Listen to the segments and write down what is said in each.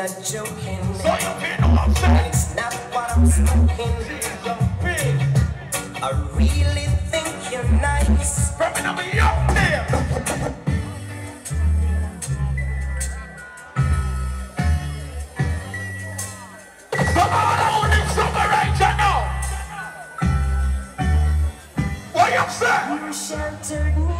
not joking. So you hear what I'm saying? It's not what I'm smoking. I really think you're nice. Rubbing on, What? You sheltered me.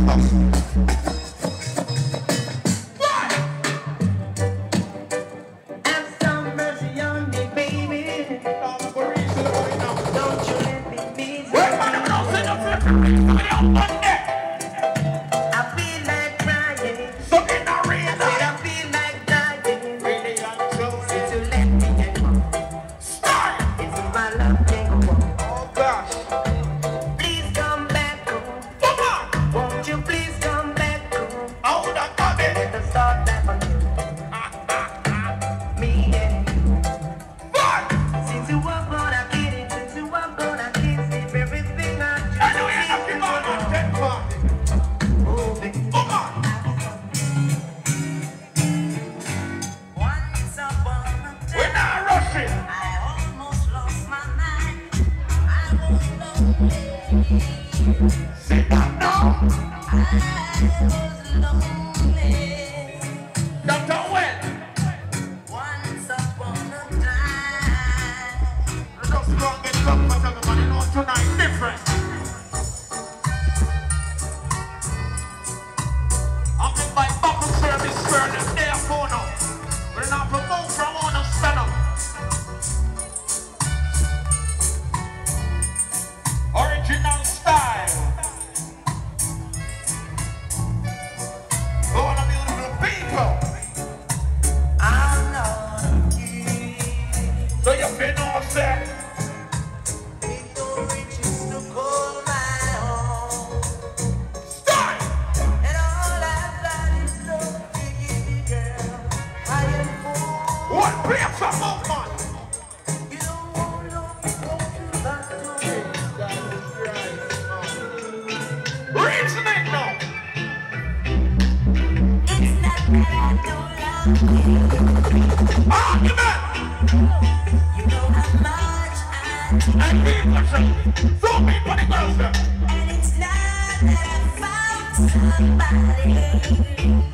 Música Throw girls. And it's not that I found somebody.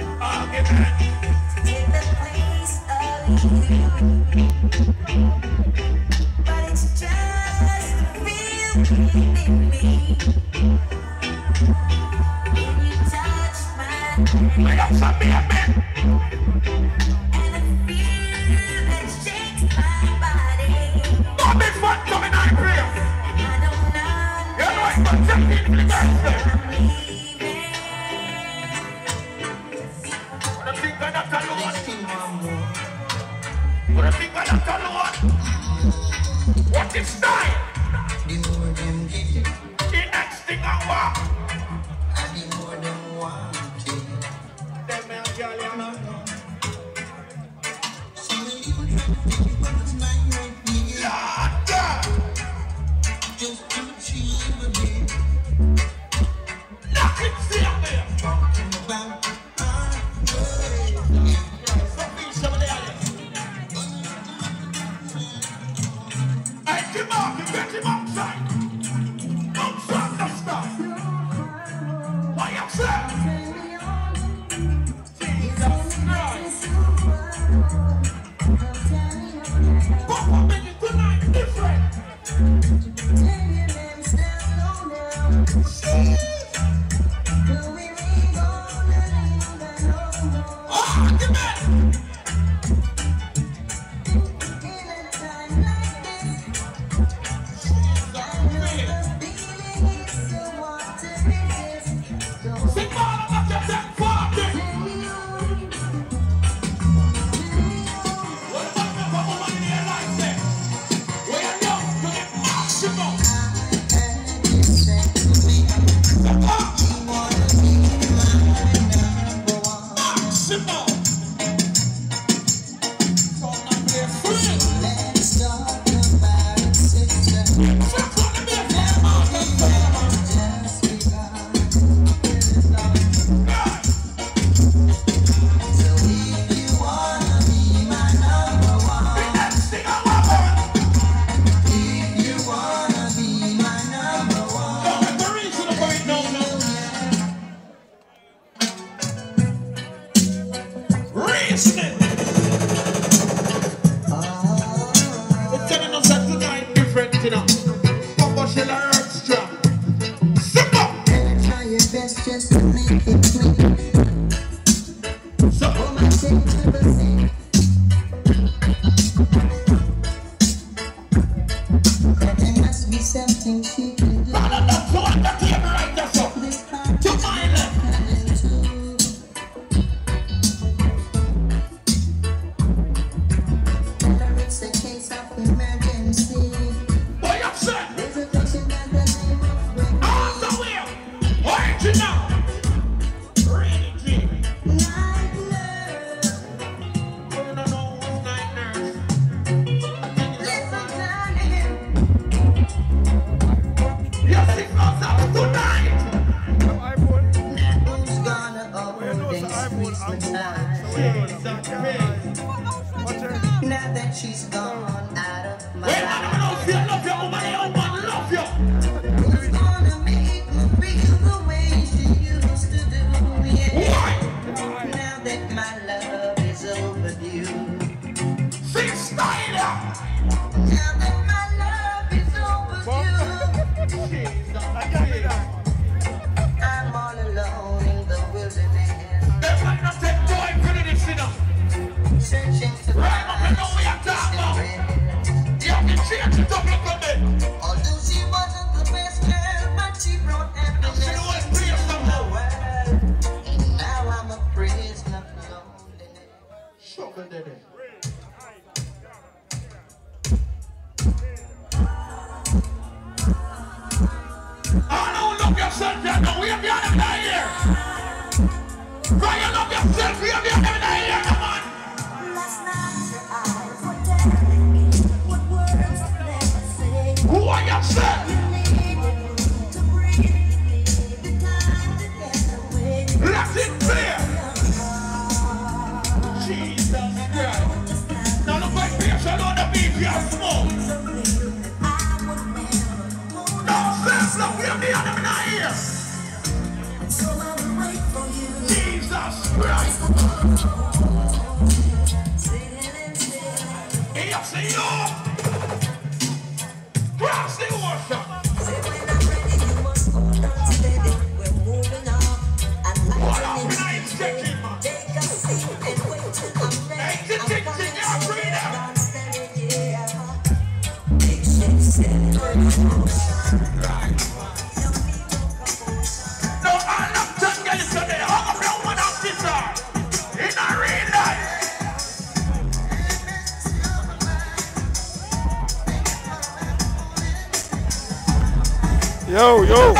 Yo, yo. Yo,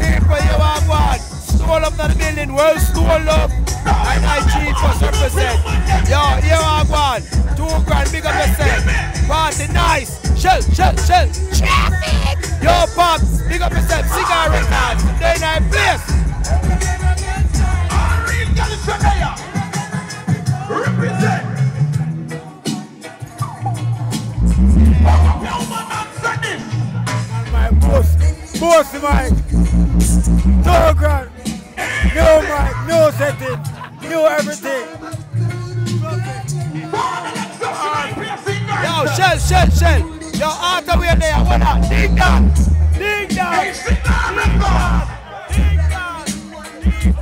people you are one. Stole up that building, well stole up. And I cheat for some percent. Yo, you one. Two grand, big up. Party nice. Shell, shell, shell. Traffic. Yo, pops, big up yourself. Cigar. Day night, place. Bossy Mike, no grant, no Mike, no setting, no everything. Yo, Shell, Shell, Shell, yo, after we're there, what up? Ding dong, ding dong.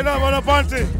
Say no, man, a panty.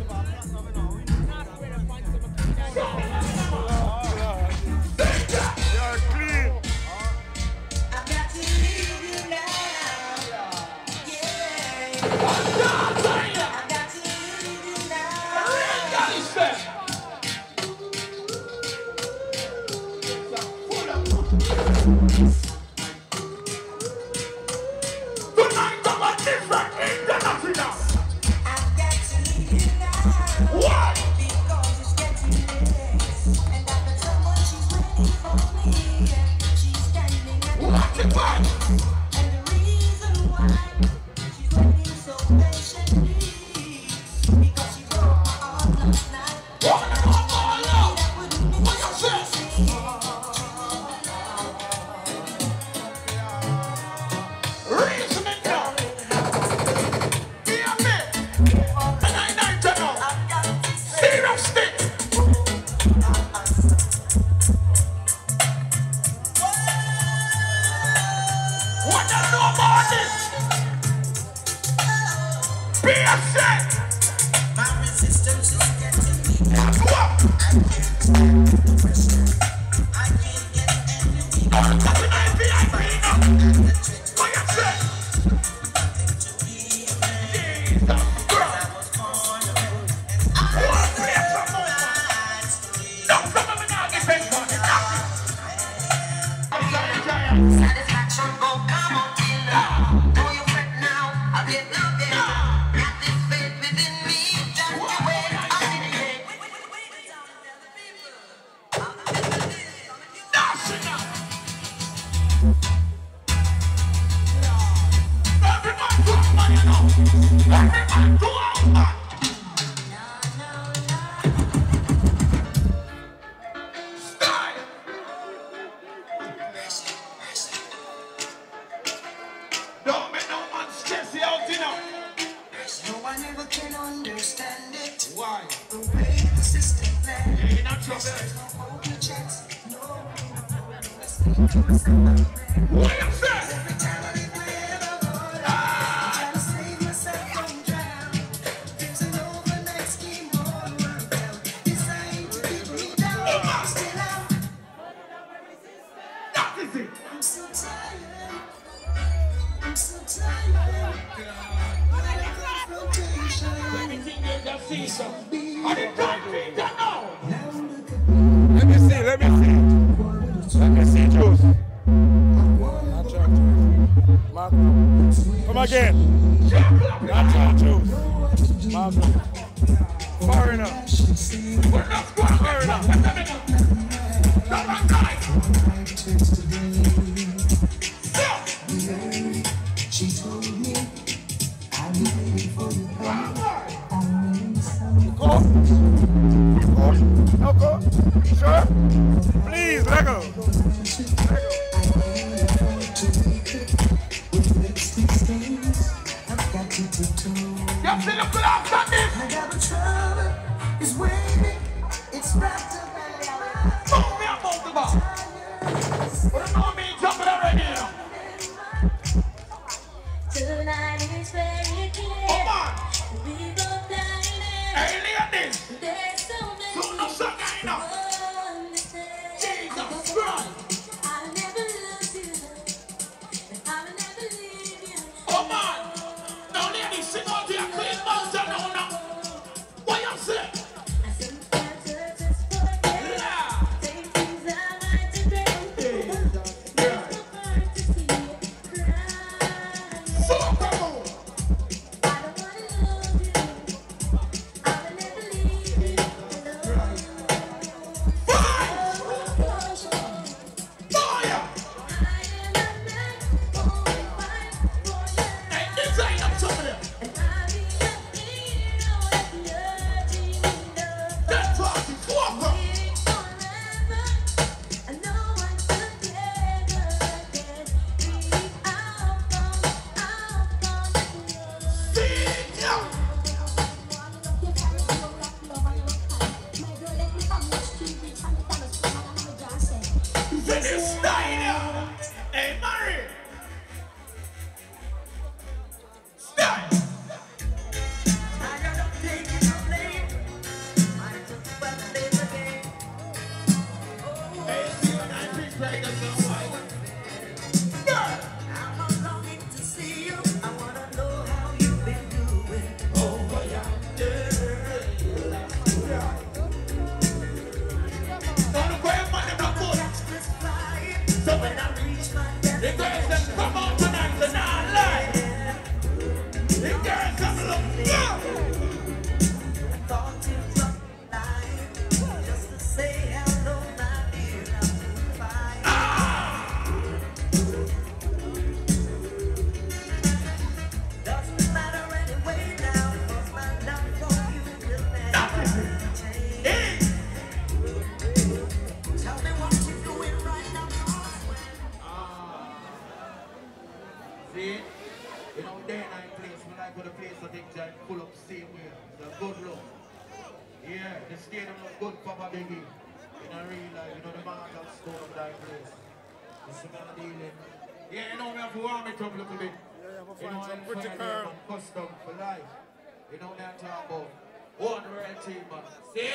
Team, man. See?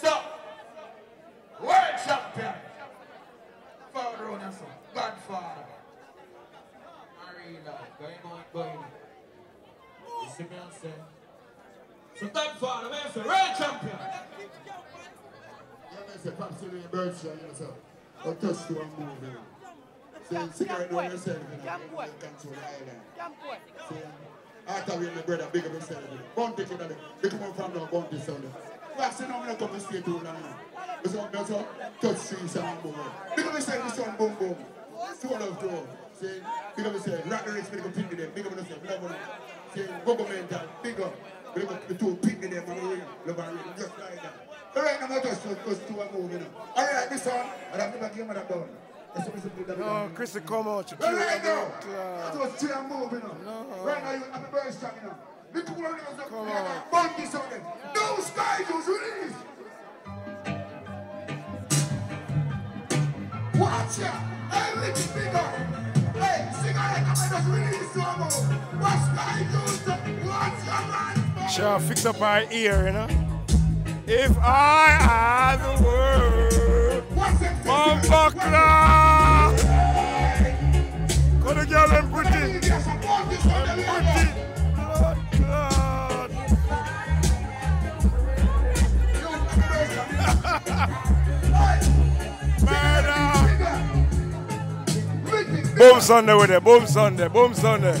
So, world champion. Father on your son, Godfather. Arena, going on, going. You see me, I say? So, Godfather, man, say, world champion. Yeah, man, say, Pops, you know your bird you know, so. Or touch to and move, you know. So, cigarette on yourself, you know, you can control the island. See, after we my brother, big up know. Bounty, know, they come from now, bounty, so, you you know, I'm not coming to stay too long, know. That's that's all. Touch streets and boom. Big up yourself, the son, boom, boom. Two love, two. See, big up yourself, rock the race, big up ping them, big up yourself, love them. See, governmental, big up. Big up the two ping them, and ring, love and just like that. All right, I'm not just close to a move, you know. All right, this one, and I've never given that done. That's what Oh, uh, no, Chris come out. Right, right that was still moving. You. No. Right now, you have very strong. The two of are going to burn this on them. No sky was released. Watch ya. Hey, little finger. Hey, sing on it. I just release you. What sky goes. Watch your man. Sure, fix up our ear, you know. If I had the world, one buckler. Could a girl and pretty, and. Boom Sunday with it, boom Sunday, boom Sunday.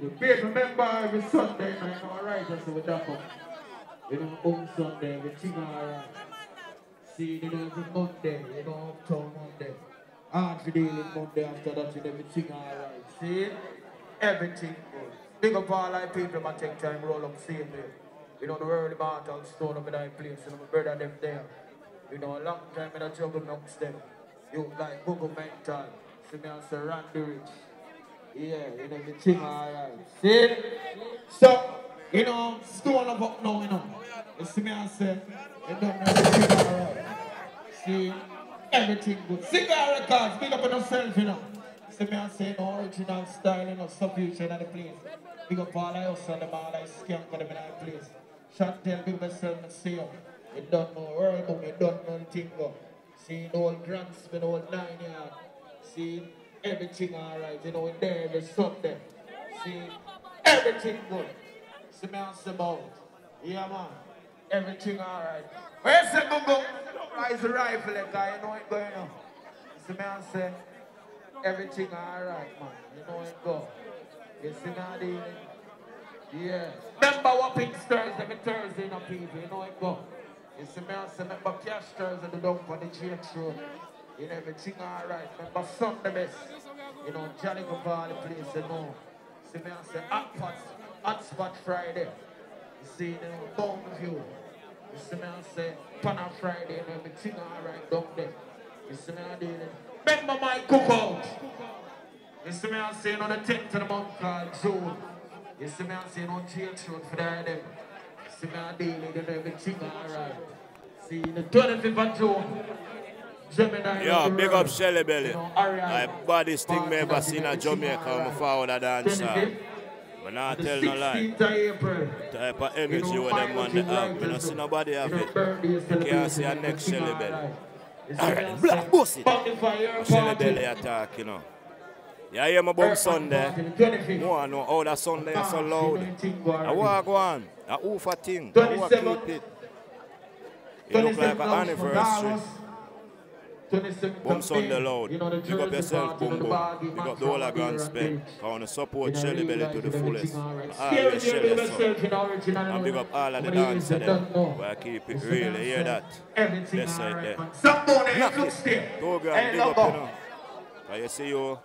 The baby remember every Sunday, man, all right, that's what that for. You know, on Sunday, we sing all right. See you know, every Monday, you know, uptown Monday. After daily Monday, after that, you know, we sing all right. See Everything good. Big up all our people, my take time, roll up, see it there. You know, the early battle stone over that place, and my brother them there. You know, a long time in a jungle amongst them. You like Google mental. See me as a Randy Rich. Yeah, and everything alright. See? So, you know, stone up now, you know. You see me and say, you don't know everything alright. See, everything good. Cigar records, big up on yourself, you know. See me and say, no original style, you know, subfusion of the place. Big up all us and them all I skank for them in that place. Chantel, big up yourself and see you. Oh, you don't know world, you don't know anything go. See, the old grants, the old nine yard. See, everything alright, you know, in there every Sunday. See, everything good. And about. Yeah, man. Everything alright. Where's the go? Rise the rifle, guy, you know it going on. Me and say, everything alright, man. You know it go. You see and dealing? Yeah. Remember whopping stirs every Thursday, know, people. You know it go. You see me and say, remember cash at the dump on the GX road. Know, everything alright. Remember Sunday best. You know, Johnny for all the know. See me and say, hot pot, hot spot Friday. You see, know, bone view. You see me and say, Pana Friday, and everything alright down there. You see me and dealing. Remember my cookout. You see me and say, on the 10th of the month called June. You see me and say, on jail road for that them. You see me and dealing, and everything alright. See, the 25th of June. Gemini. Yo, big up Shelly You Belly. know, Ariana. My baddest thing me ever seen in Jamaica, I'm a forward a dancer. But not tell no lie. 16th of April. Type of energy with them on the app. Me not see nobody have it. You can't see a next Shelly Belly. Alright, black it. Shelly Belly attack, you know. You hear my bum Sunday? I know how that Sunday is so loud. I walk one. A oofa thing. I walk keep it. You look like an anniversary. Boom Sunday loud. Big up yourself, boom boom. Big up the whole of Grand Spend. I want to support Shelly Belly to the fullest. Always ah, Shelly son. And big up all of the dancers them. Where I keep it real. You hear that? Say it there. Knock it. Go Hey, big up, you know. Cause you see you,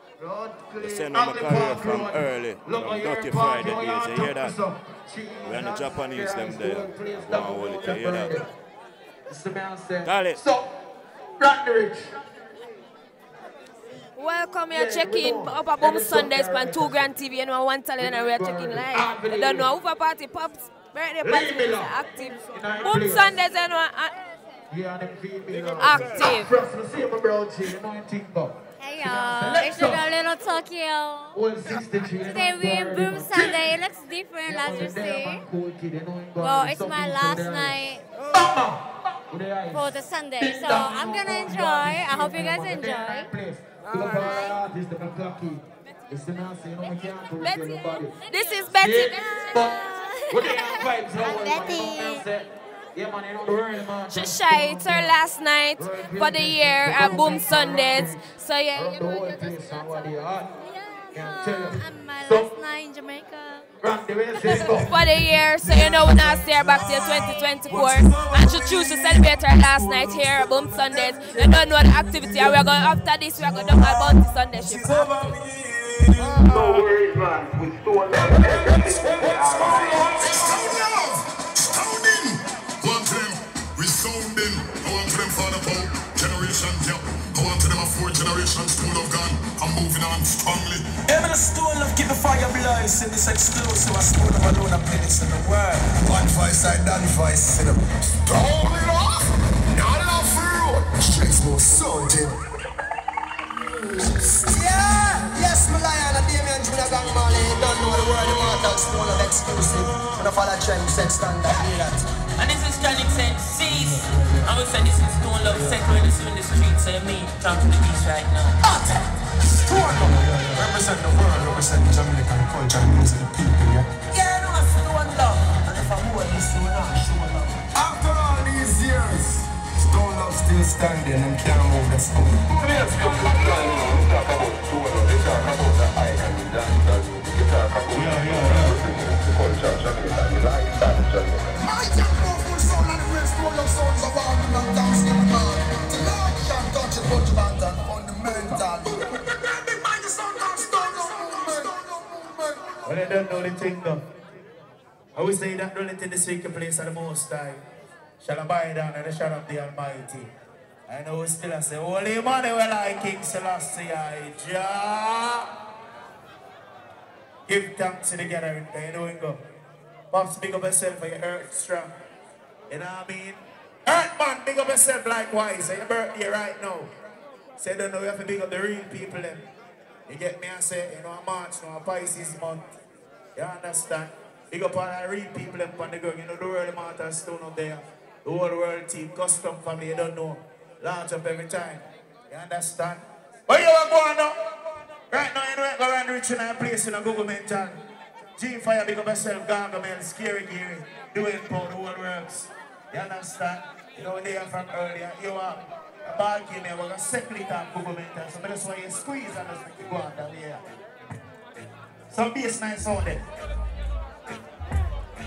you send on my career from early, from Dirty Friday days, you hear that? When the Japanese them there, go and hold it, you hear that? Call it. So, Welcome, you're checking up a Boom Sundays on 2 Gran TV. You know, one talent and we're checking live. You don't know, Ufa Party Pops, birthday party is active. Boom Sundays, you know, uh, Yeah. Active. First, we see my bro, G, you know anything about. Hey y'all, it's your girl Little Tokyo. Today we in Boom Sunday. It looks different as you see. Well, it's my last night for the Sunday, so I'm gonna enjoy. I hope you guys enjoy. Betty. This is Betty. Trisha, it's her last night for the year at Boom Sundays. So yeah, you know, you just- And my last night in Jamaica. For the year, so you know we're not stay back till 2024. And she choose to celebrate her last night here at Boom Sundays. You don't know the activity, and we're going after this, we're going to do a bounty Sunday shift. No worries, man. We stole Resounding, them a four generations full of gun. I'm moving on strongly. Even a stone love keep the fire blazing. In this exclusive, I stone of alone, I'm in the world. One voice, I done voice. Stone it off, not enough for road. Streets more sounding. Yeah, yes, my lion, and Damian Junior Gong Marley. You don't know the word immortal, stone of exclusive. When I follow trend, set standard, hear that. And this is Tronic said, cease. I will say this is Stone Love Second when it's in the streets. So me, talk to the beast right now. Stone love. Represent the world, represent Jamaican culture and music, the people, yeah. Yeah, no, I feel one love. And if I'm more this, you will show love. After all these years, Stone Love still standing and can't move the stone. My powerful sound and the real stone of sounds of all the man dance in the man. The Lord can't touch it, but much and fundamental. Well, I don't know the thing though. I will say that the only thing the secret place of the Most High shall abide under the shadow of the Almighty. And I will still say, Holy Emmanuel, I King Selassie, I Give thanks to the gathering, you know, go. Pops, big up yourself for your earth strong. You know what I mean? Earth man, big up yourself likewise. It's your birthday right now. Say, don't know, you have to big up the real people then. You get me? I say, you know, a March, a Pisces month. You understand? Big up all the real people up on the ground. You know, the world matter stone up there. The whole world team, custom family, you don't know. Launch up every time. You understand? But you are going now? Right now, you know, go around reaching a place in a Google mental. G Fire, big up yourself, Gargamel, Scary Geary, doing for the world works. You understand? You know, they are from earlier. You are a ball game here, we're going to settle it mental. So that's why you squeeze and just make it go on down here. Some bass nice sounded.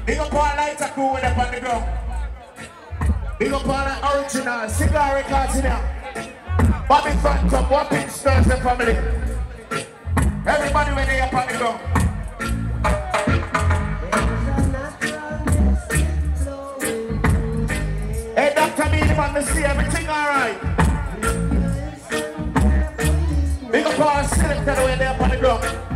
Big up all lighter crew with up on the ground. Big up all the original cigar records in here. Bobby Phantom, Wapping Stars the family. Everybody when they up on the ground. Me see everything alright. Big up selected when they up on the ground.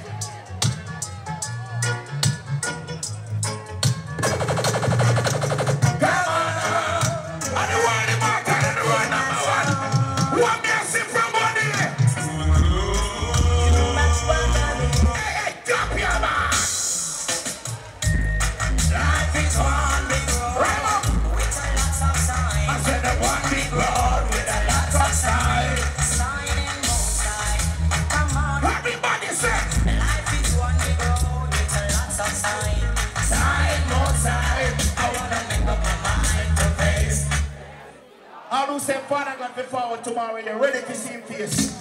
do say Father God be forward tomorrow. You're ready to see him face.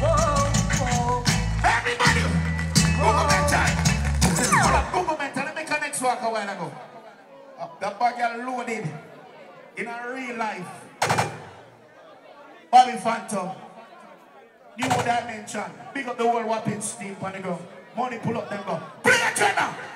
Whoa, whoa. Everybody, Google mental. Pull up Google mental. Let me connect walk a while ago. Uh, that bag loaded in a real life. Bobby Phantom. New dimension. Big up the world weapons, steam on the ground. Money pull up them go. Bring it to.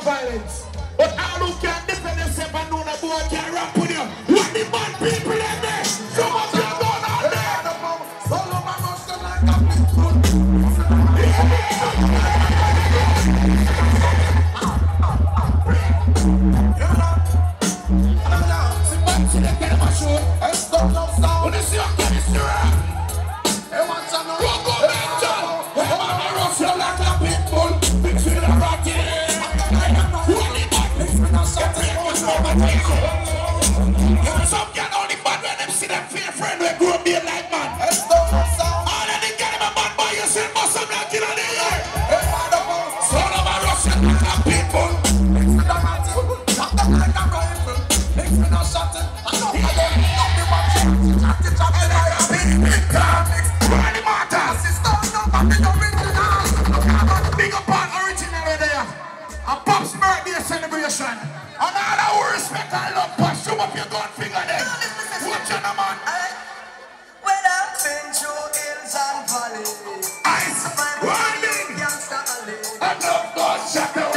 violence. But I look at the defend I say, Banuna boy can rap nation. And all our respect and love, pass you up your gun finger. Watch man. I've been through hills and valleys, I survived. Running. I love God.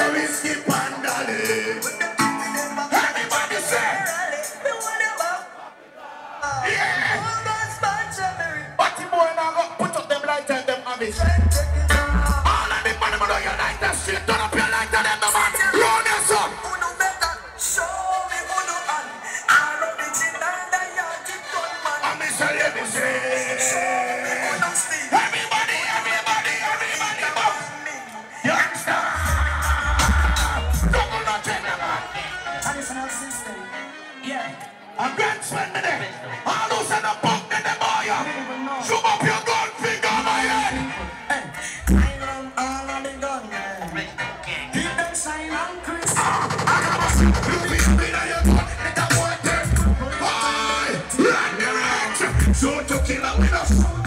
Shoot to kill a winner.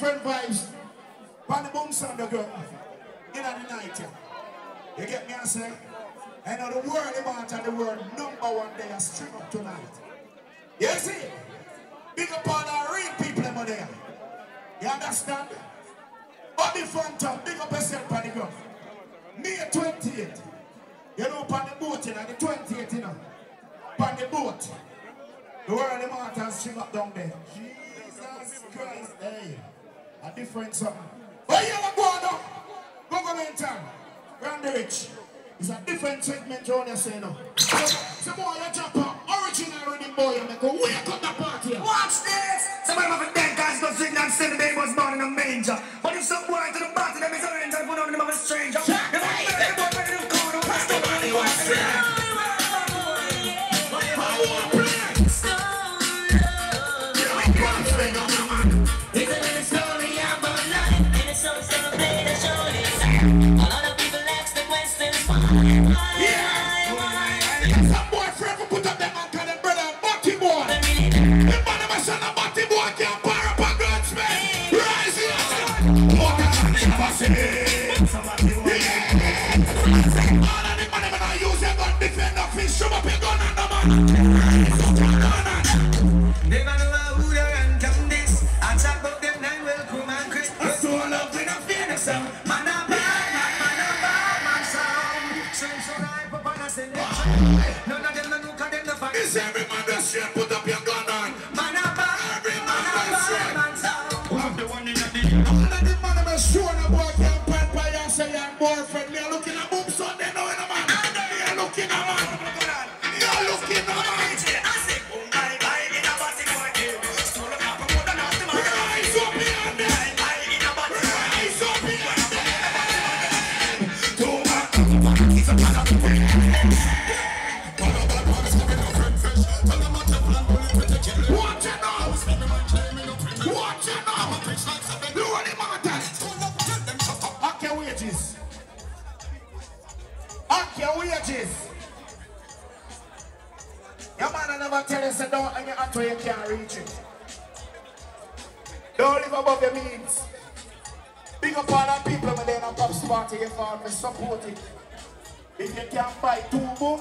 Different vibes. Pan the boom sound of girl. In the night, yeah. You get me, I say? Know the world about and the world number one day is string up tonight. You see? Big up all our real people over there. You understand? On the front top, big up yourself on the ground. May 28th. You know, on the boat, you know, the 28th, you know. On the boat. The world about and string up down there. Jesus Christ, hey. A different something. Where you are going now? Go go in town. Randy Rich. It's a different segment you want to say now. So, so boy, you jump up. Original rhythm boy, you make a wake up the party. Watch this! Somebody have a dead guys go sing and the baby was born in a manger. But if some boy to the party, them is a ranger, put on them of a stranger. If I make the boy to go, don't pass the money, what's that? Defend up the man. And say don't hang your hat where you can't reach it. Don't live above your means. Big up all the people when they're in a pops party, fall for support it. If you can't buy two boom,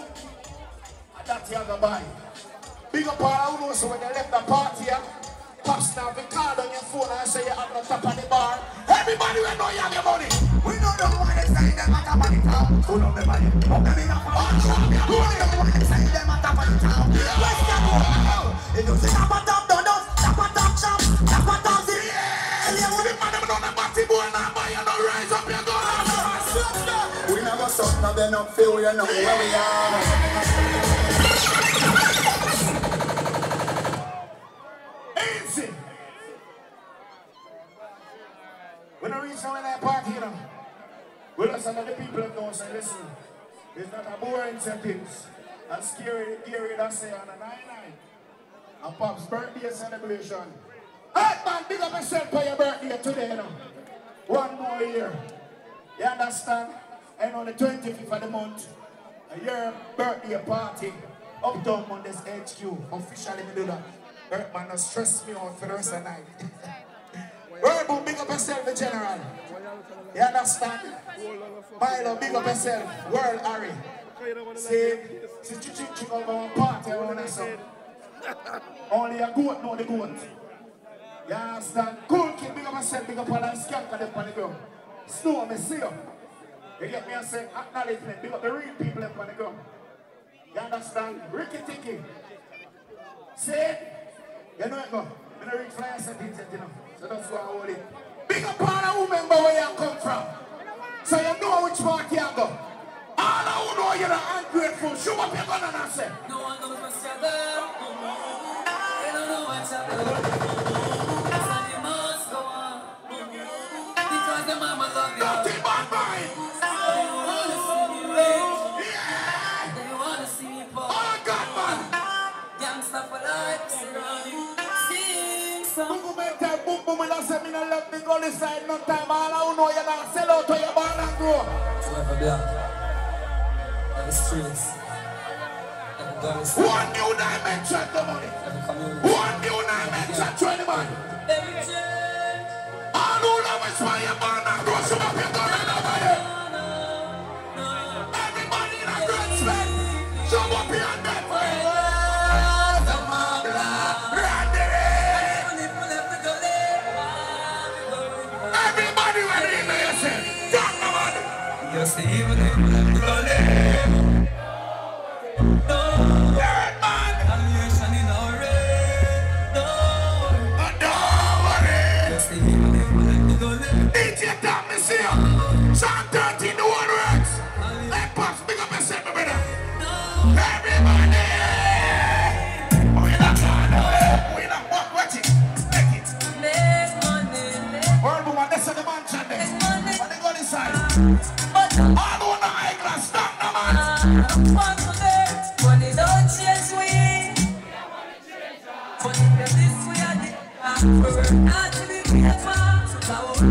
that's you gonna buy. Big up all who knows when they left the party, yeah, now the card on your phone and say you're on the top of the bar. Everybody will know you have your money. We don't know why they say them at the money town. Who know the money? How them in a Oh, drop your Who know money. why they say them at the money town? Where's the go? It tap a tap, don't know. Tap a tap shop. Tap a tap zip. Yeah, the man them done a batty boy now, buy you no rise up your gun. We never stop, now they not feel we know where we are. When I reach some in that party, you know, we listen to the people that know, say, listen, it's not a boring settings. And scary, scary, that's say on a nine nine. And Pop's birthday celebration. Hey man, big up yourself for your birthday today, you know. One more year. You understand? And on the 25th of the month, a year birthday party. Uptown Mondays HQ. Officially me do that. Earthman don't stress me out for the rest of the night. Verbal, big up yourself, the general. You understand? Milo, big up yourself. World Harry. See, see, chick, chick, chick over one party around us. Only a goat know the goat. You understand? Cool kid, big up yourself, big up all that skank of them on the ground. Snow, me see you. You get me? I say acknowledgement, big up the real people up on the ground. You understand? Ricky Ticky. See? You know it go. You know reach flyers and things, you know. So that's why I hold it. Big up all the remember where you come from. So you know which party you go. All who know you're ungrateful, show up your gun and I say. No one knows don't know what's up. Say me no love the gully side no time. All I know you not sell out to your born and grow. Black. On the streets. Every gun One new dimension to money. Every community. One new dimension to the money. All who love is why you're born and grow. Some of you gonna See ya. Psalm 13, the one words. Let Pops big up yourself, my brother. Everybody. Oh, you not away. Oh, you not what, watch it. Take it. World woman, this is the mansion there. What they got inside? All who know high class, stop the man. Money don't change we. But if this we are the we work hard to be But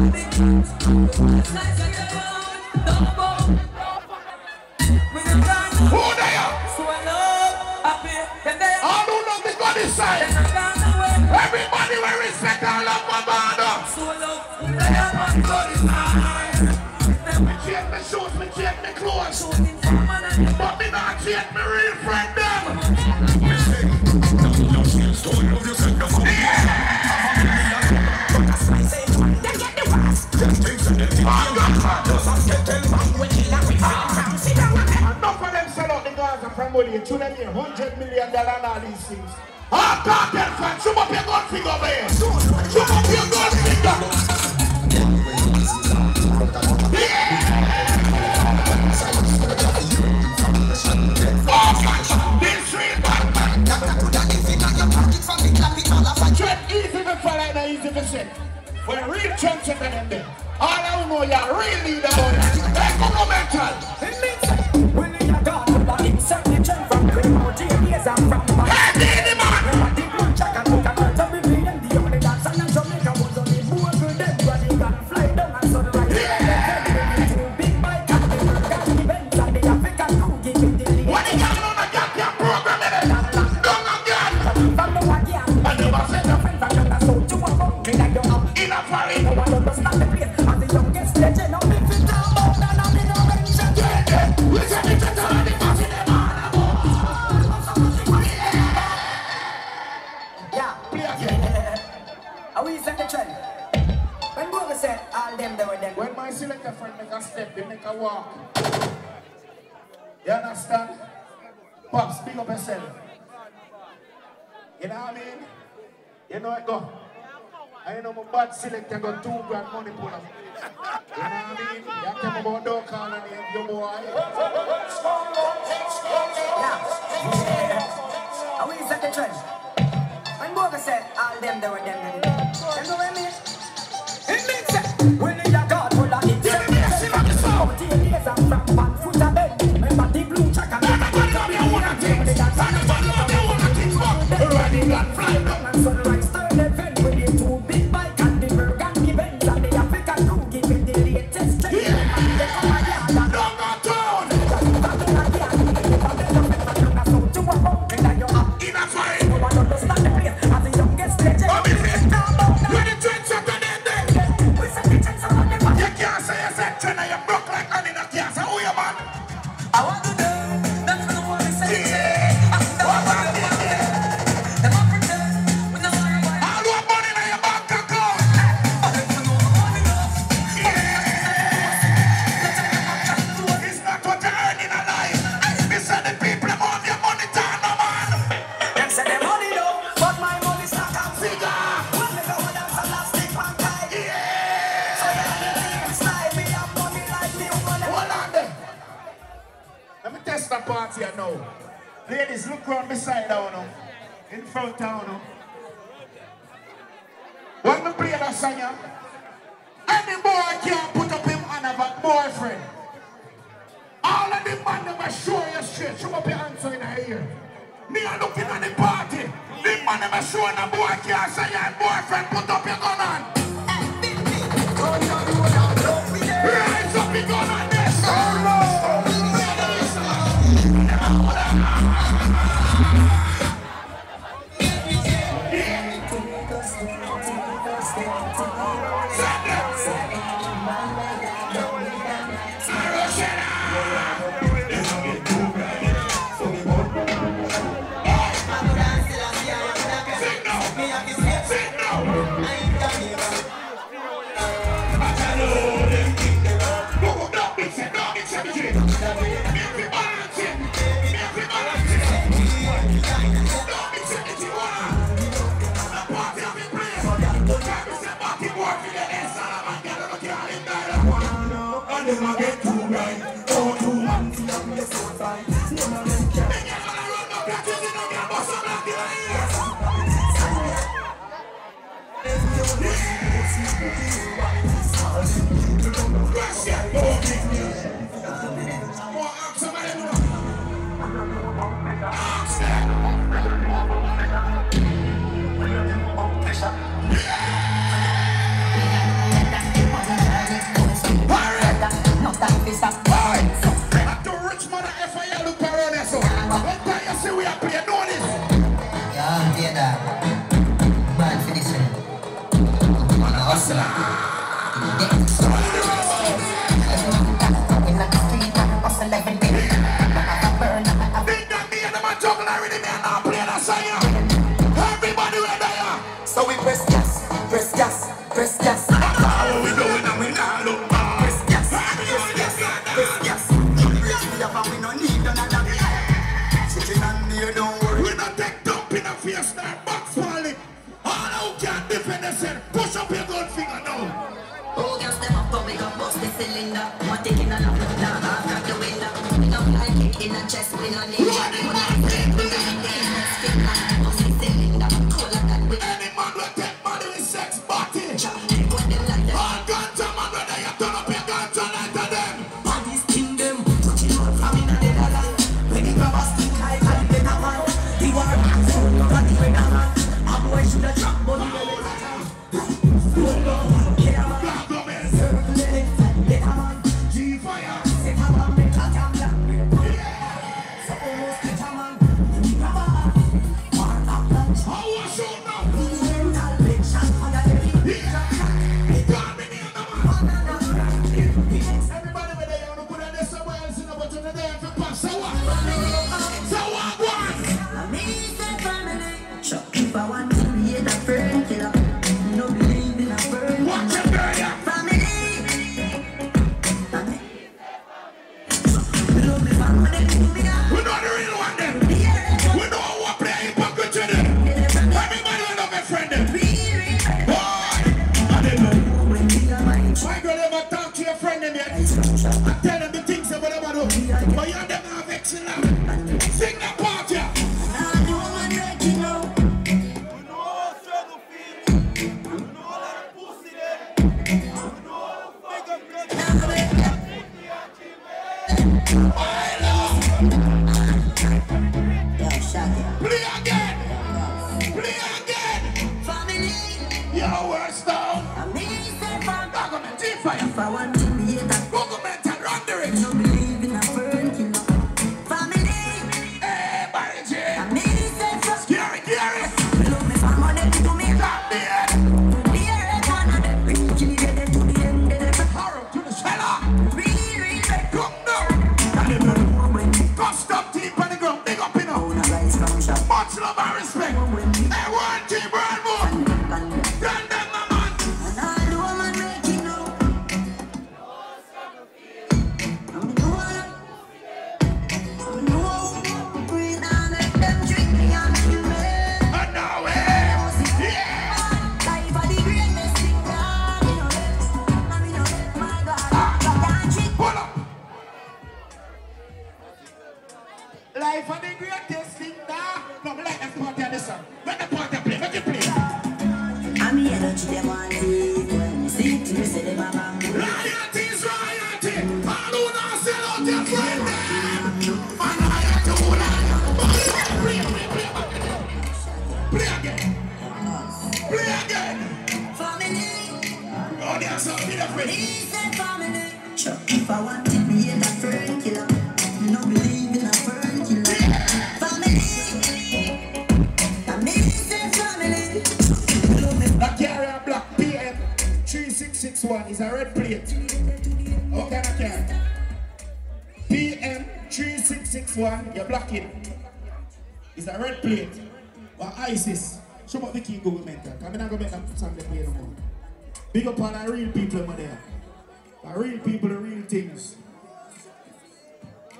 me not change my real friend Willie. Them here, hundred million dollar and all these things. Ah, cartel fans, show up your gun finger over here. Show up your gun finger. This real bad man. Trent easy to follow and easy to sit. Real of them there. All I know you're real leader about it. Hey, come on, mental. Hey, Diddy When my selector friend make a step, they make a walk. You understand? Pops, speak up yourself. You know what I mean? You know it go. I know my bad selector got two grand money pull up. You know what I mean? You tell me about dog calling him, your boy. Are we set the trend? When Google said all them they were them. Them tell them the things about them do. But you them not vexing them. Sing the part, yeah. Oh! ISIS, show up the key government. I'm not going to make that song play no more. Big up all the real people over there. The real people, the real things.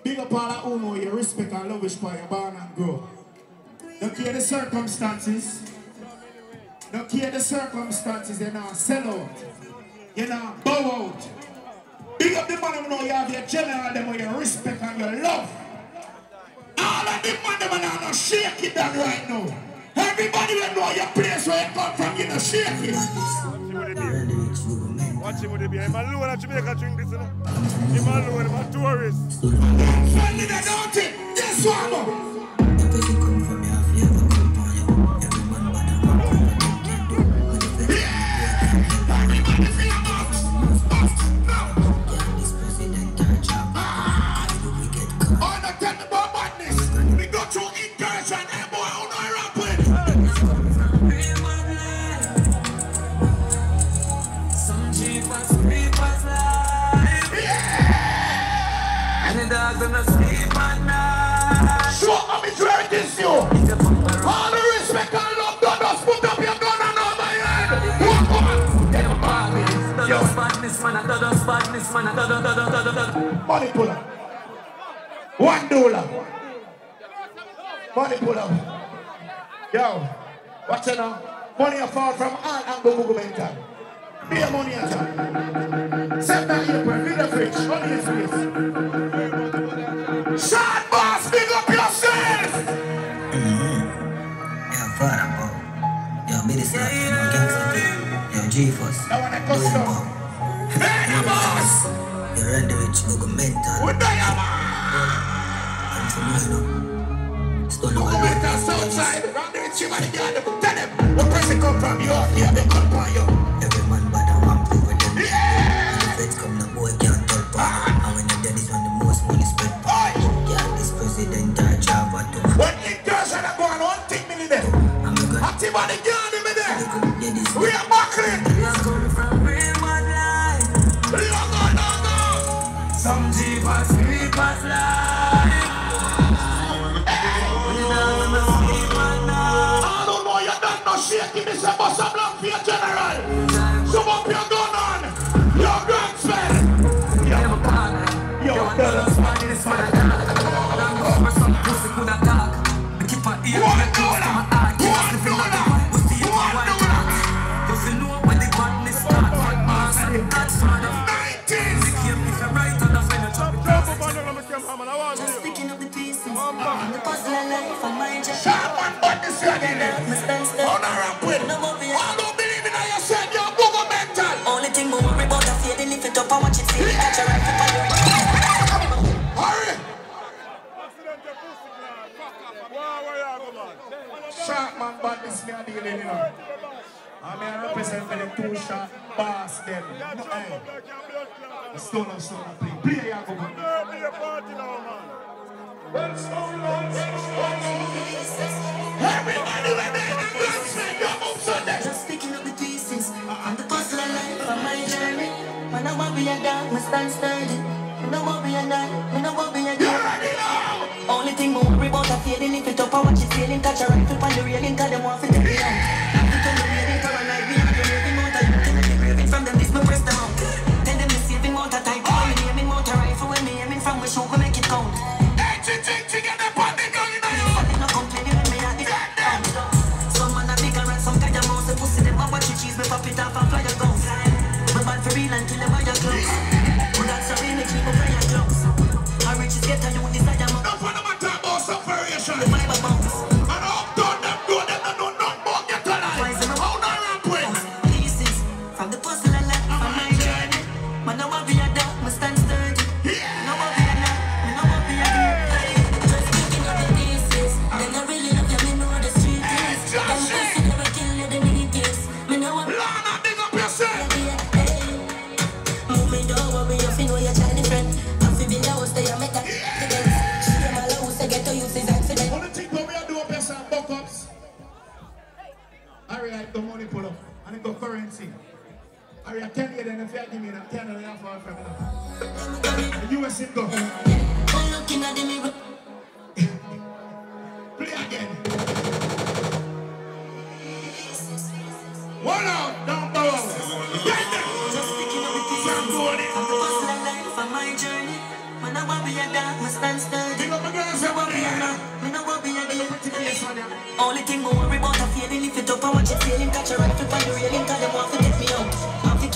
Big up all the who know you respect and love part you're born and grow. Don't care the circumstances. Don't care the circumstances, you know, sell out. You know, bow out. Big up the man who know you have your general, them with your respect and your love. All of the man them are not it down right now. Everybody will know your place where you come from, you know, shake it. Watch him with the beer. I'm alone at Jamaica drink this, you know. I'm alone, I'm a tourist. They don't it. Yes, one more. Up, it's where it is, you. All the respect and love, just put up your gun and over your head. Walk on. Yo, badness man, do badness man, I do do do do do do. Money pull up. One dollar. Money pull up. Yo, watch it now. Money fall from all angle movement. Be a money at all. Set that be the fridge, on his go go mental. What the hell, I'm from you, know. Stone Go over with us outside. Round the rich, you them. Tell them, what person come from you? Yeah, they come from you. Every man bad and one with them. When the feds come, the boy can't tell pa. And when you're dead is when the most money pa. Yeah, this president I Java too. When the girls are going on, take me in there. I'm a good. Active on the girl there. Yeah, this We are coming from real life. Logo, logo. Some jeepers, creepers life. When the dogs gonna sleep at night. I don't know you done no shaking. This a bust a block for your general. Show up your gun on. Your grand spell. Never partner. Yo, Yo, I do do badness man, I do. Don't Where man? Man, but this me a dealing, you. I mean, represent for the two shot boss them. Stone up, stone up, play. Play, ya go, man. Be a party now, man. Everybody when they in the dance, make your moves on them. Just picking up the pieces. And the puzzle of life my journey. When I want a me stand sturdy. When I want be a night, I want be a You dog. ready now? Only thing me worry about is fading if it up and watch it fading. Catch a rifle on the railing, cause them want to take me out. I tell give me that ten and from. Play again. One out, them. Just. I'm journey. Man, I want want want. Only thing me worry about failing Lift it and watch it failing Catch a rifle by the railing Cause them want to take me out Half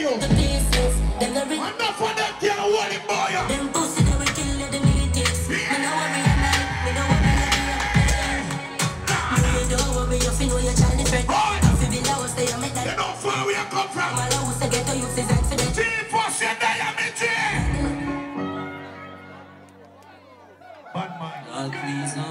you. The pieces, them the rich, Enough of them can't hold it, boy. them pussy they will kill you, them natives. Me no want be a me no want be a. Me don't want be a fin when you child different. I feel be low, stay a You metal. know far we come from. My low, say get to you, say for them. Three pussy diameter. Bad mind. God, please don't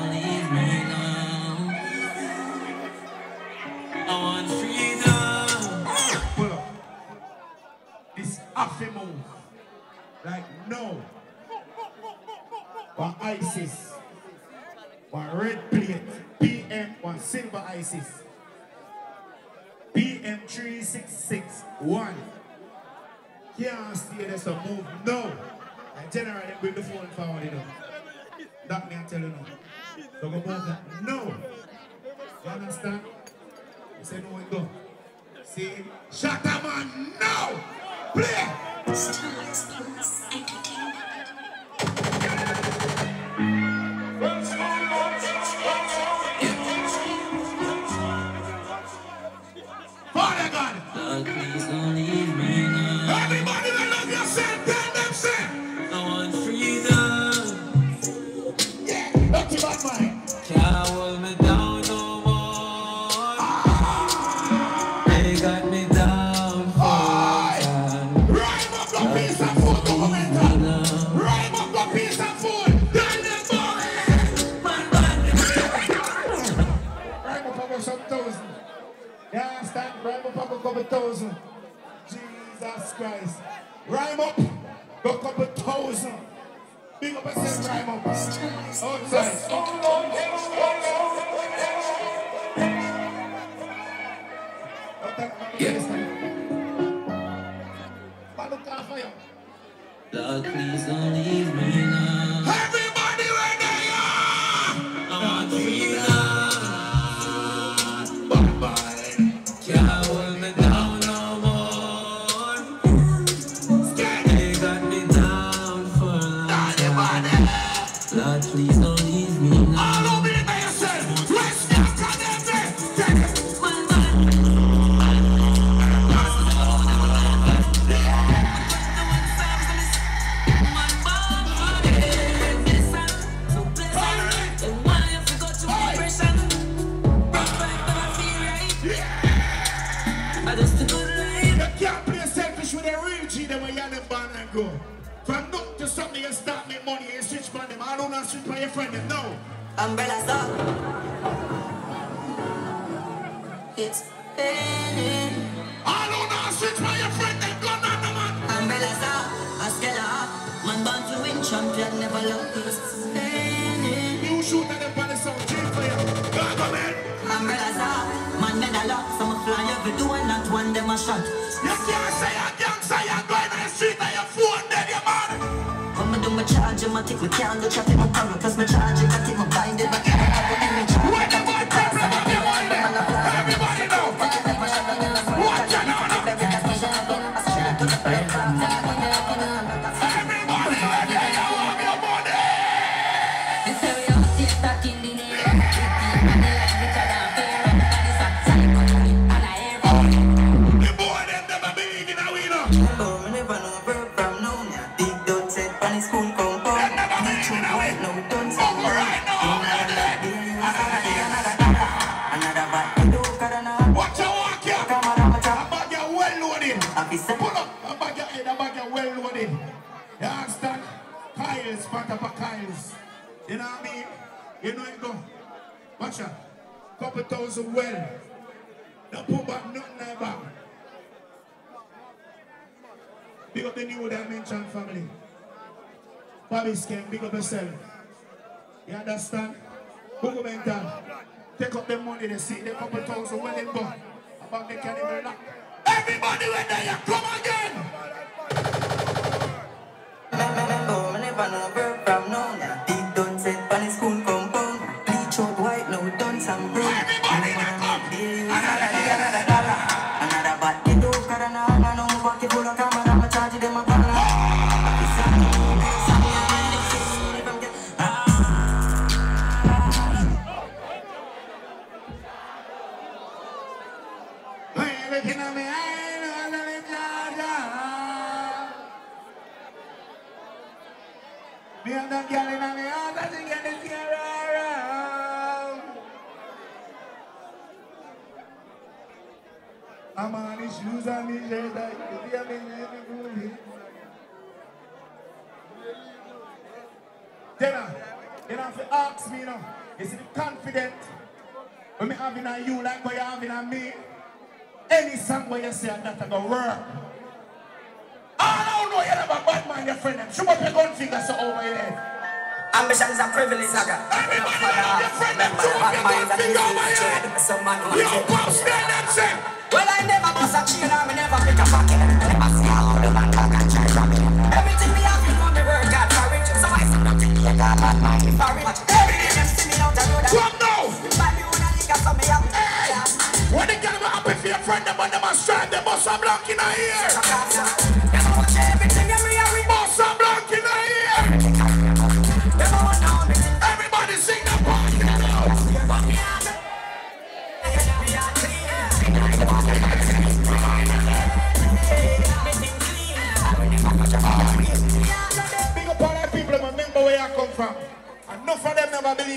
Like no. ISIS. One red plate. PM. One silver ISIS. PM 3661. Can't stay there so move. No. And generally bring the phone forward you know. That me I tell you no. Don't go move that. No. You understand? You say no and go. See? Shut up man now! Play! God! Skin, big up yourself.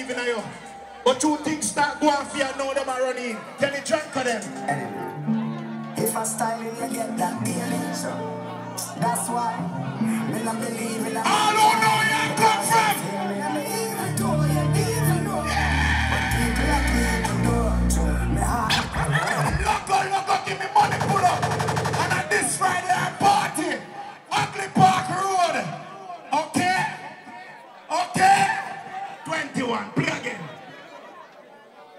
Believe in you. But two things start going for you, now them are running. Tell the drunk for them. If I style it, you get that feeling, so that's why me not believe in I don't know where you come from. Even though you even know, but people are people know. So me Look up, look give me money, pull up. And on this Friday, I party. Ugly Park Road. Okay? Okay? 21. Play again.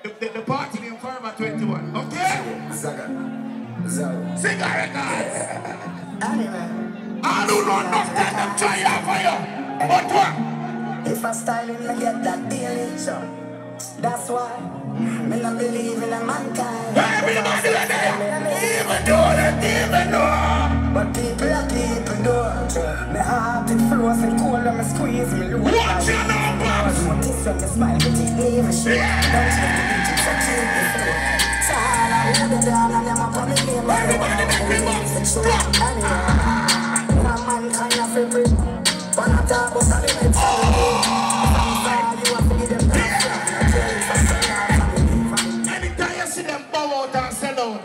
The, the, the party name forever 21. Okay? Zaga, Zaga. Cigarette cards. Anyway, I don't know nothing. I'm trying out for you. But what? if I style it, me get that feeling, so that's why me not believe in a mankind. Everybody in there. Even though they even know. But people are people. So me heart it flows and cold and me squeeze me low. Watch your numbers. Kiss when me smile, but it even show. Don't you think it's a cheap before? So I have done and up on a man kind of free free, when I talk about the you that. Anytime you see them bow out sell out,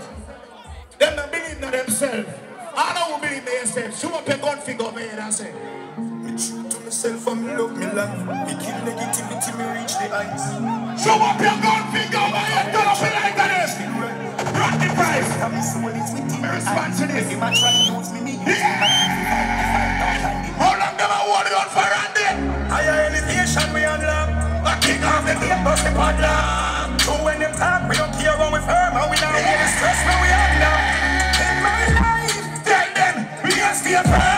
them not believe in themselves. I don't believe in themselves. Show up your gun figure, man, and say. Me true to myself and me love me life. Me kill negativity, me reach the heights. Show up your gun figure, man. Turn up your like this. Rock the price. I'm soul is within Me me respond to this. Him a try use me, me use me. How long them a hold on for Randy? Higher elevation we unlock. A king of the They bust the padlock. So when them talk, we don't care when we firm and we not really stress when we under. In my life, Tell them, we are still firm.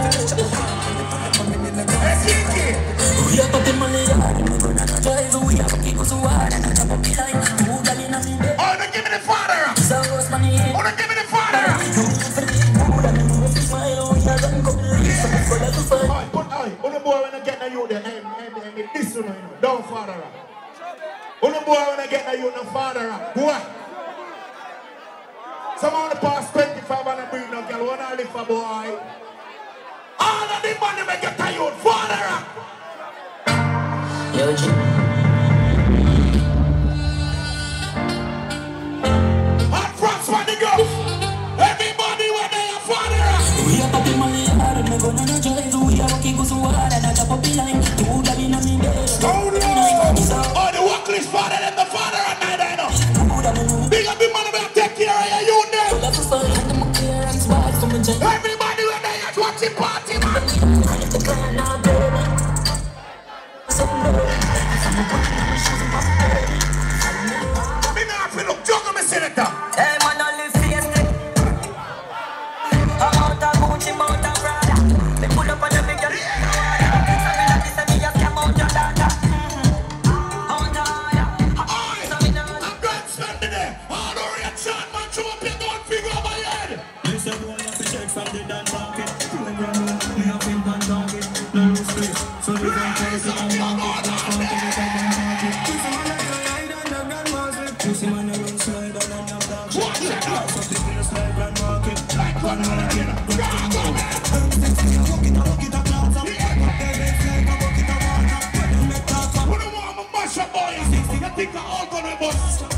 to me, you. Don't father up. When the boy wanna get that you no father up. What? Someone the past 25 and a bring no girl, wanna live for boy. All of the money make you tired, father up. Yo, Hot frost for girl. Everybody when they are father. We are popping money, I'm gonna go, no, no, no, no, no, no, no, no, no, no, no, no, Everybody when they at watch it party, man. Me not feel no juggle, me. free. You I'm gonna bust?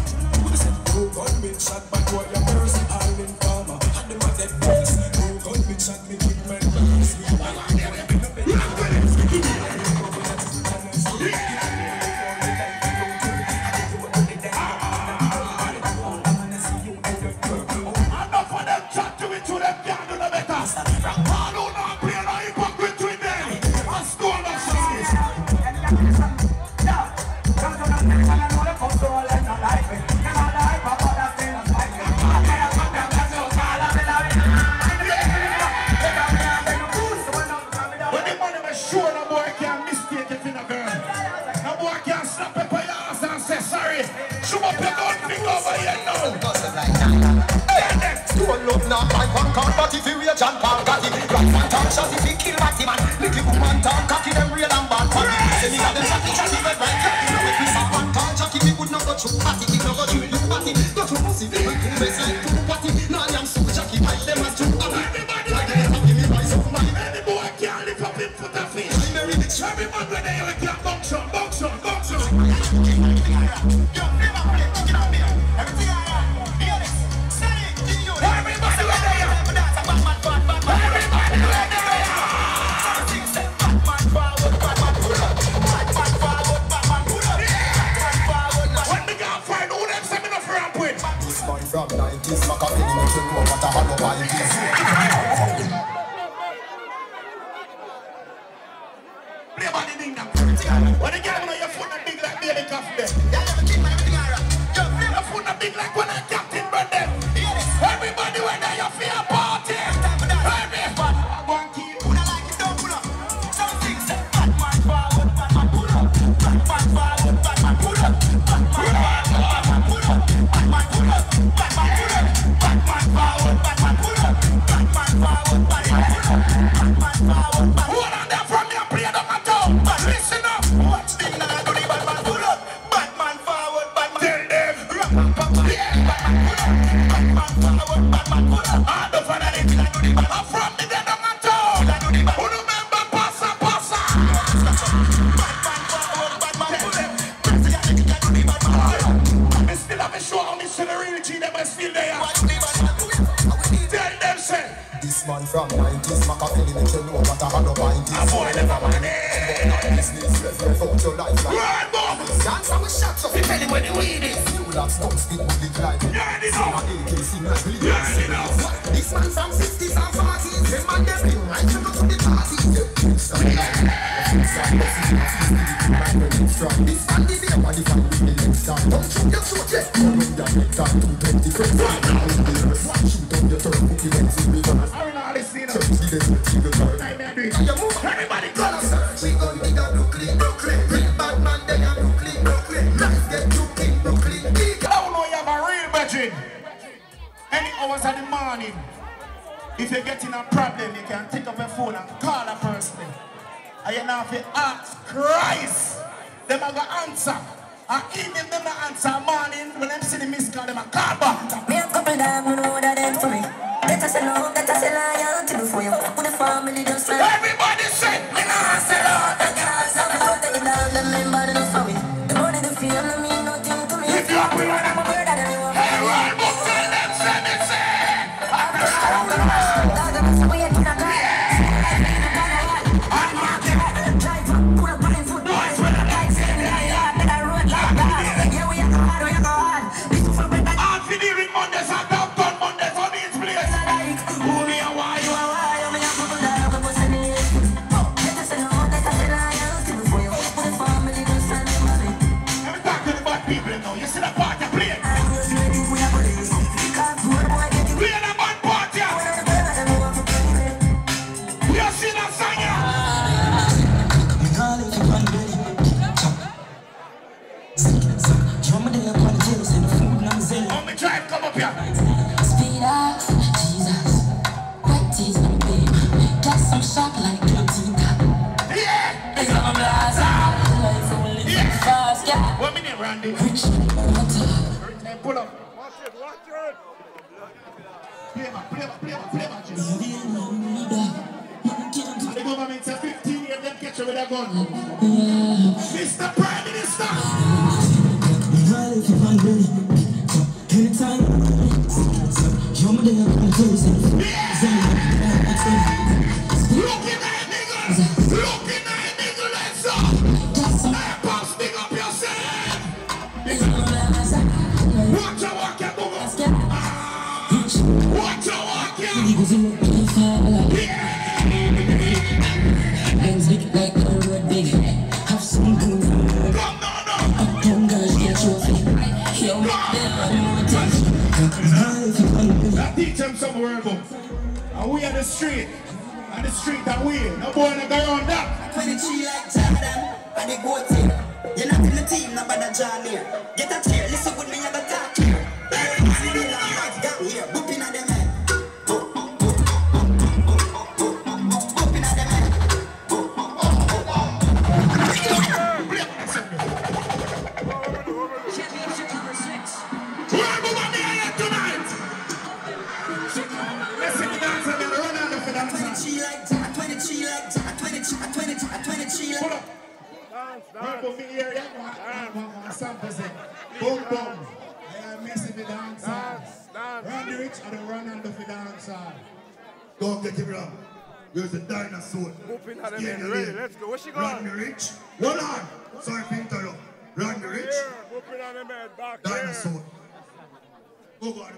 Oh God.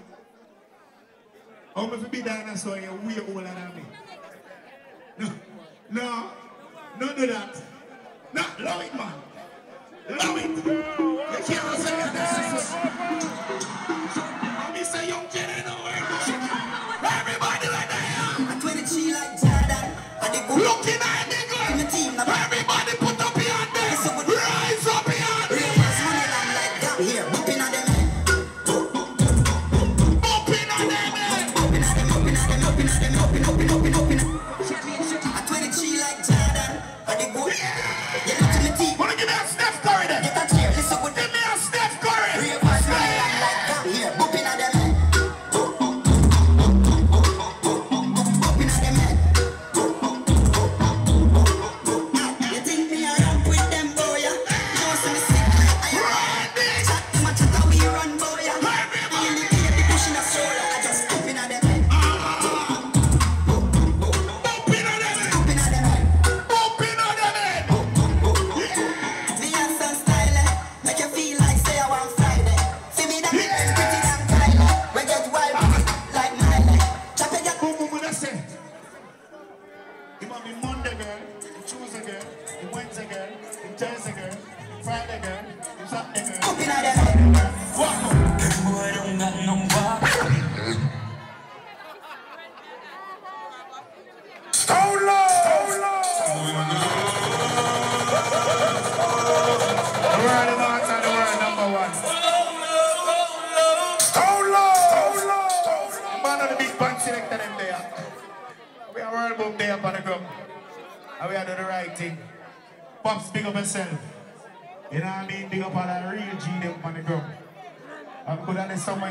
I'm going to be dinosaur here way older than me. No, no, don't do that. No, love it, man. Love it. You can't say that. I'm just a young kid in the world. Everybody right there. I'm 22 like Jordan. I'm the good looking.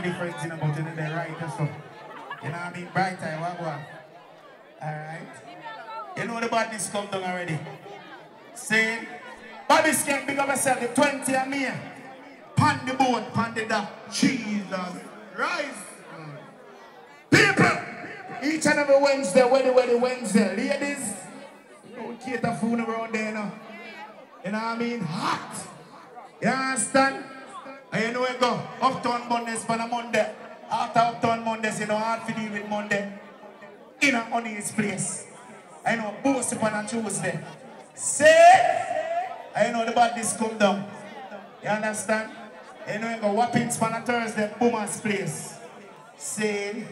So different things about it in the right and stuff. You know what I mean? Bright time, what go? Alright. You know the badness come down already. See? Bobby Skank, big up yourself, the 20 and me. Pan the boat, pan the dock. Jesus. Rise. People! Each and every Wednesday, Wednesday, Wednesday, Wednesday. Ladies, don't cater food around there now. You know what I mean? Hot. You understand? And you know where go? Uptown Mondays for a Monday. After Uptown Mondays, you know, hard to deal with Monday. In a honest place. I know, Boasy upon a Tuesday. Say, I know the badness come down. You understand? You know, you go whoppings on a Thursday, Boomer's place. Say,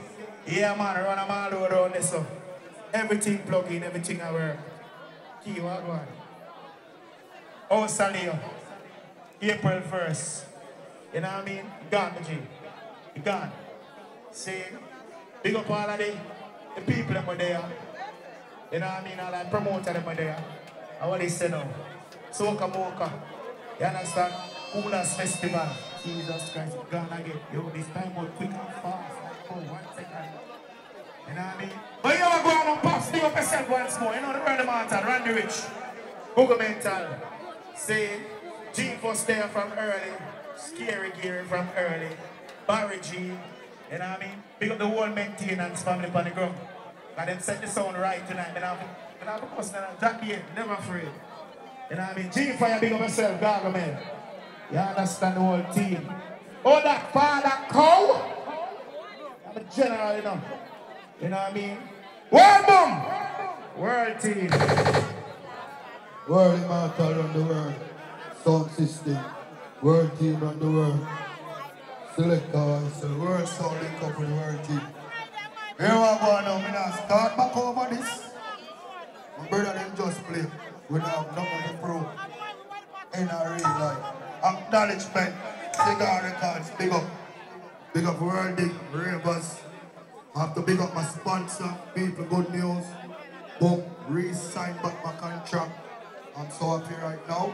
yeah, man, run them all around this. So. Everything plug in, everything I work. Key, what one? Oh, Salio. April 1st. You know what I mean? Gone, G. You gone. See? Big up all of the, the people that were there. You know what I mean? All the promoters that were there. And what they say now? Soca Mocha. You understand? Coolest Festival. Jesus Christ, gone again. Yo, this time out quick and fast. Oh, one second. You know what I mean? But you are going on pops, big up yourself once more. You know the of Martin, Randy Rich. Google Mental. Say, G Force there from early. Scary Gear from early. Barry G. You know what I mean? Big up the whole maintenance family on the ground. And them set the sound right tonight. Then I have, then I have a question, Jack here, never afraid. You know what I mean? G Fire, big up yourself, Gargamel. You understand the whole team. Oh, that father cow. I'm a general, you know. You know what I mean? World boom! World team. World immortal run the world. Sound system. World team run the world. Selector, so the world sound link up with the world team. Here I go now, me now start back over this. My brother them just play. We don't have nothing to prove. NRA like. Acknowledgement. Cigar records, big up. Big up World Big Ravers. I have to big up my sponsor, People Good News. Boom, re-sign back my contract. I'm so happy right now.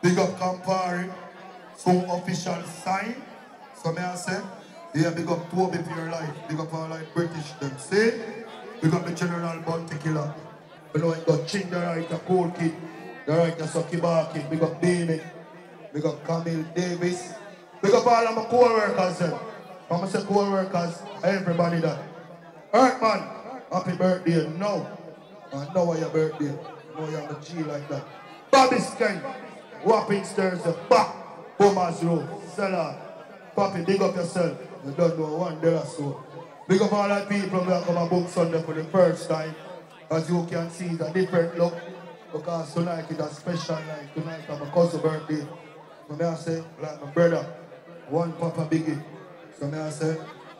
Big up Campari. So official sign. So may I say, yeah, big up Toby for your life. Big up all like British them. See? Big up the General Bounty Killer. You know, you got Ching the right, the Cool Kid. The right, the Sucky Barky. Big up Beenie. Big up Camille Davis. Big up all of my co-workers then. I'm say co-workers, everybody that. Alright man, happy birthday. No. I know your birthday. I know you're a G like that. Bobby Skank. Whopping stairs, the back. Bombers Road. Seller. Papi, big up yourself. You don't know one or so. Big up all the people that come and book Sunday for the first time. As you can see, it's a different look. Because tonight is a special night. Tonight is my cousin's birthday. So may I say, like my brother, one Papa Biggie. So may I say,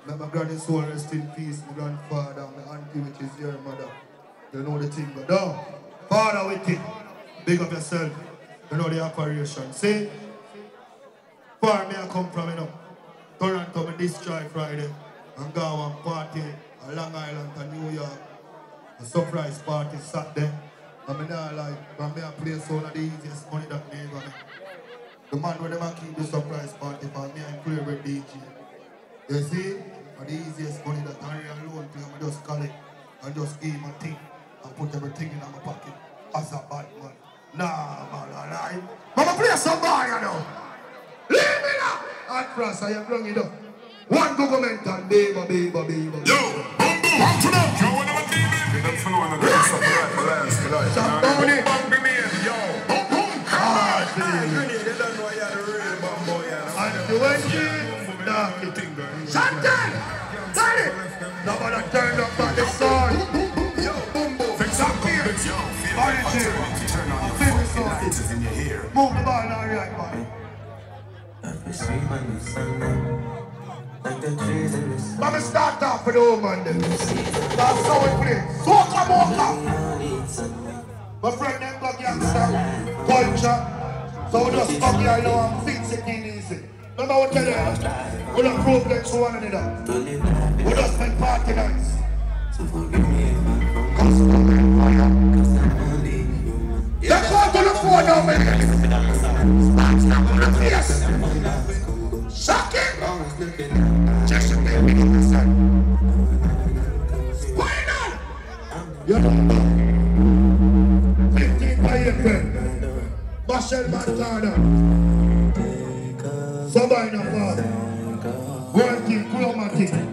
let my granny soul rest in peace, my grandfather, my auntie, which is your mother. You know the thing, but no. Father with it. Big up yourself. You know the operation. See? Far me I come from, you know. Toronto, me destroy Friday. And go and party at Long Island to New York. A surprise party Saturday. I mean, I like, but me I play one of the easiest money that me ever make. The man where them a keep the surprise party for me and play with DJ. You see? For the easiest money that I alone play, I just collect and just give a thing and put everything in my pocket as a bad man. Nah, man, alright. Mama play some bar, you know. Leave me now! At first, I am wrong it up. One government and baby, baby, baby. Yo, boom, boom, up to them. Yo, what am I doing? Them for knowing that there's something right for last tonight. Some money. Yo, boom, boom. Ah, see. They don't know you're the real bumbo, yeah. And the Wendy, dark it. Something! Got it! Nobody turned up on the sun. Yo, boom, boom. Fix up here. Origin. Finish off. Move the ball now, right, man. Let me start that for the old man then. That's how we play. Soca mocha. My friend them got youngster, Puncher. So we just fuck y'all know I'm fixing it easy. Remember what tell you? We don't complex one another. We just make party nights. So forgive me if I come. Cause I'm a liar. Cause I'm one on me. Yes. It. Just a baby. Why not? You're by Father. Working chromatic.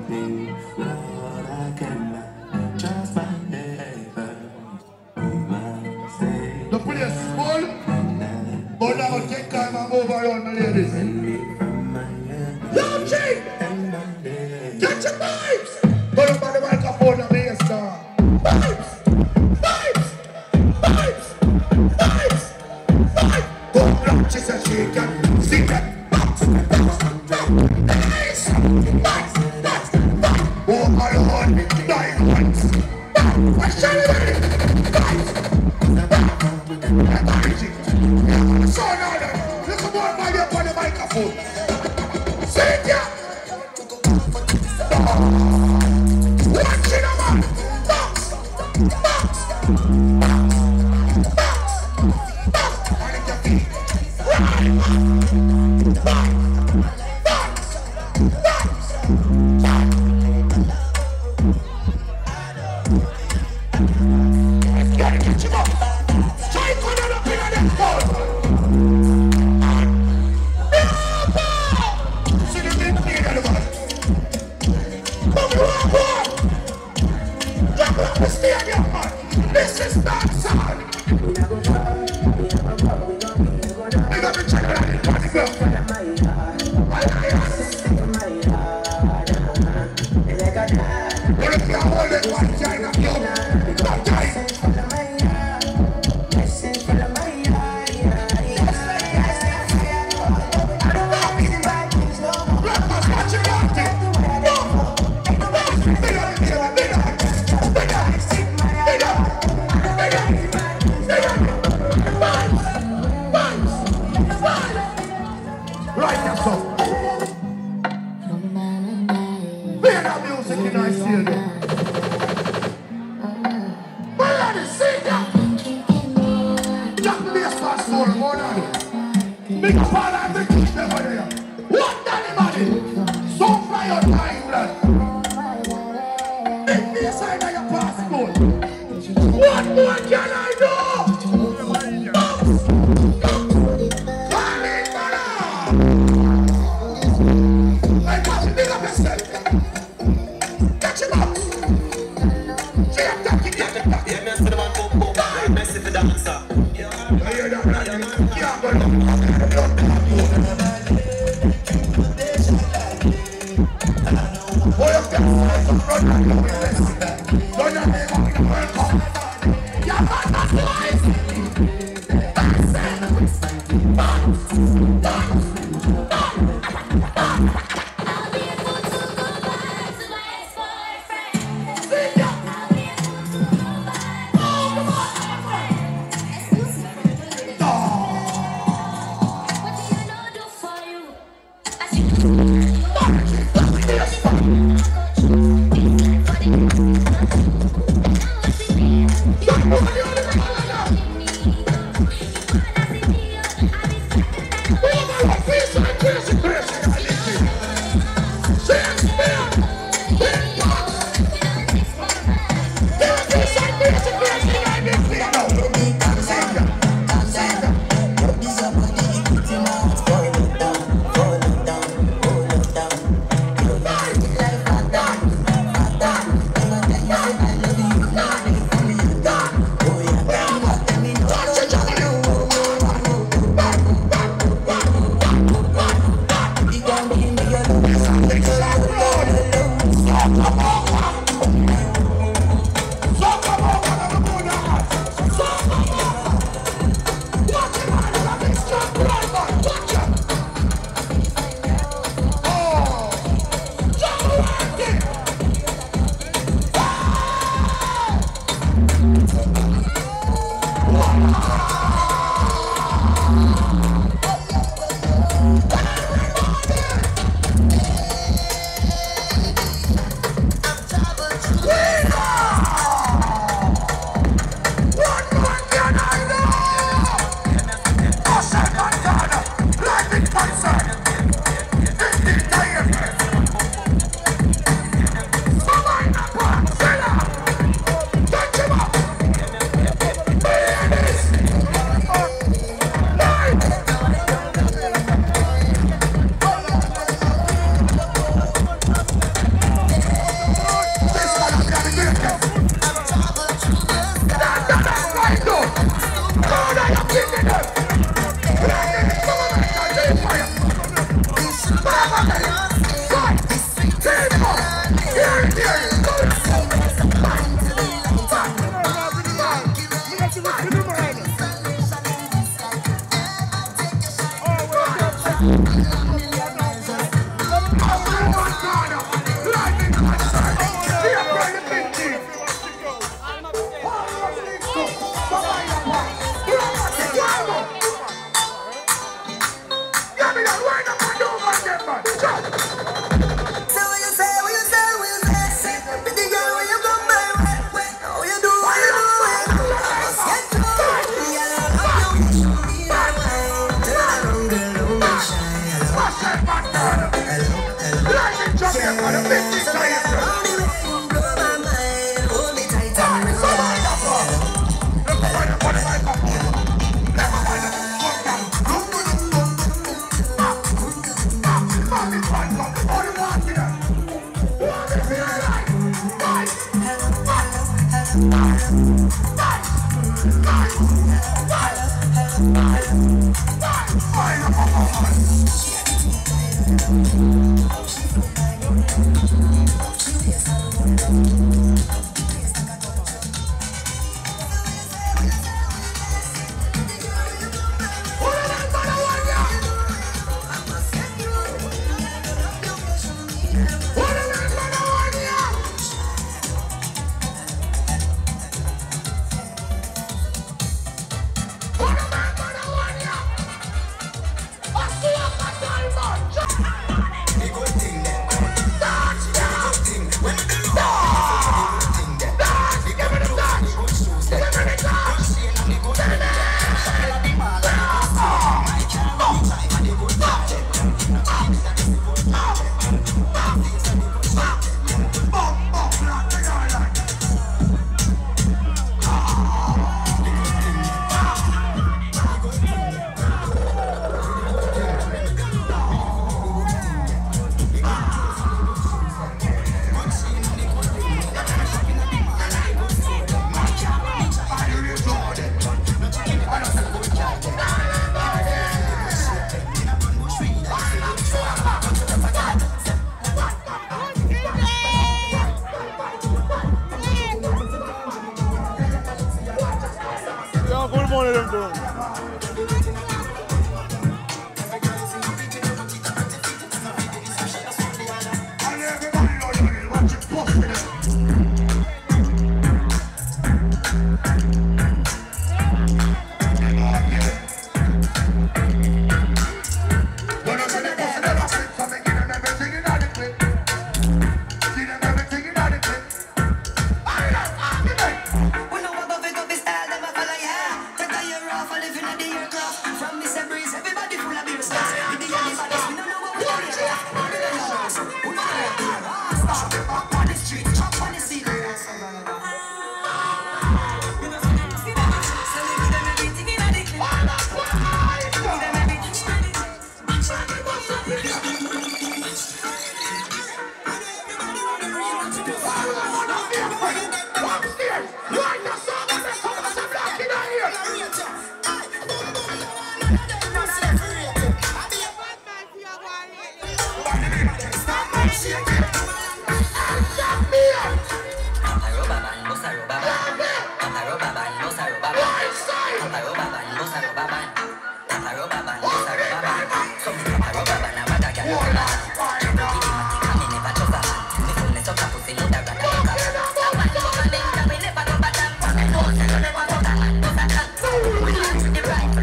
Thank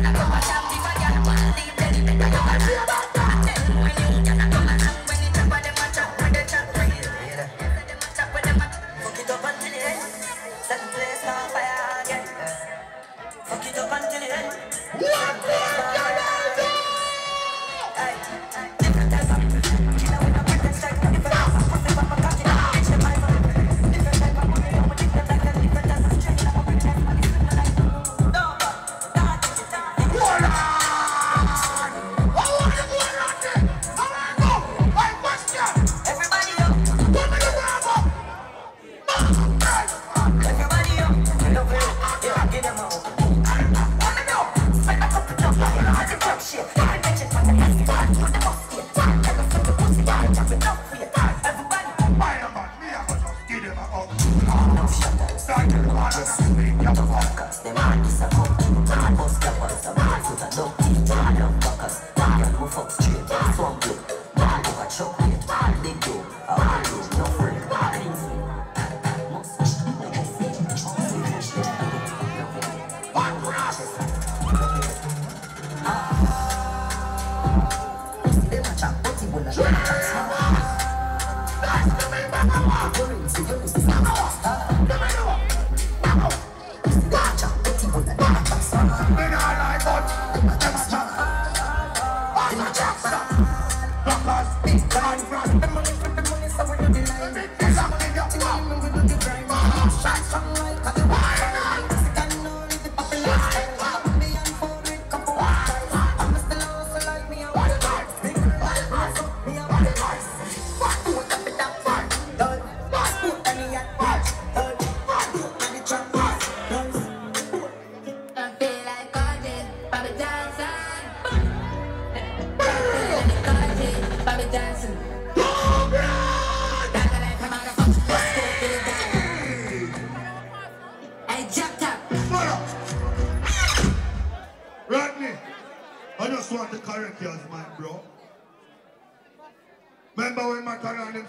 you.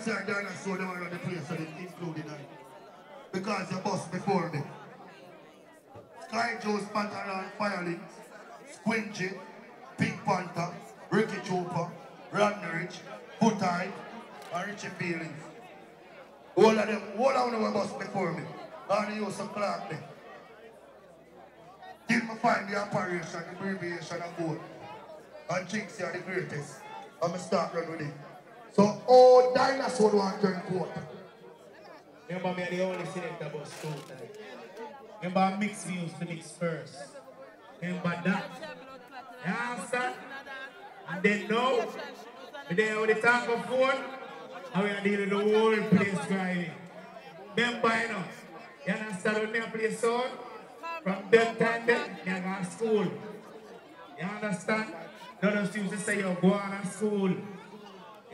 Said dinosaur them around the place so they included I. Because you bust before me. Sky Joe's Macaron Firelink, Squingy, Pink Panther, Ricky Trooper, Rodney Rich, Eye, and Richie Feelings. All of them, all of them were bust before me. And you some Clark there. Till me find the operation, the abbreviation and goal. And Jinx are the greatest. I'm going to start running with it. So all dinosaur want turn court. Remember me, the only selector bus two time. Remember, I mix views to mix first. Remember that. You understand? And then now, there with the talk of phone, and we are dealing with the whole place grinding. Remember, you know, you understand when I play sound? From them time then, you go to school. You understand? Of us used to say, you go on to school.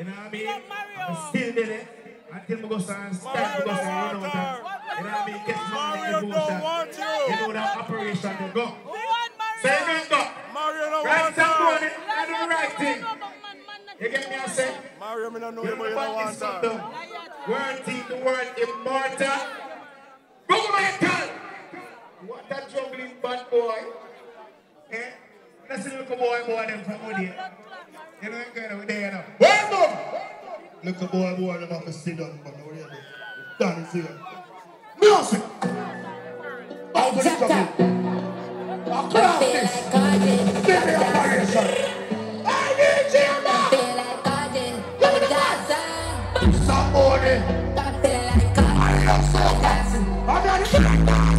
You know what I mean? I'm still there eh? until we go and start to go and run out and, you know what I mean? Get money devotion. You know that operation to go. So you can go. Right some money and do the right thing. You get me I say? Mario, me don't know You you, but you know don't what want this up that. down. Word team, the word immortal. Go mental. What a juggling bad boy. Eh? Let's see look a boy boy them from out there. You know of there you know. Well done! Look a boy, boy, them have to sit down, but no, really. Done is here. Music! Trouble. Across this. Give me operation. I need you now. Give me the Somebody. I love something. I'm not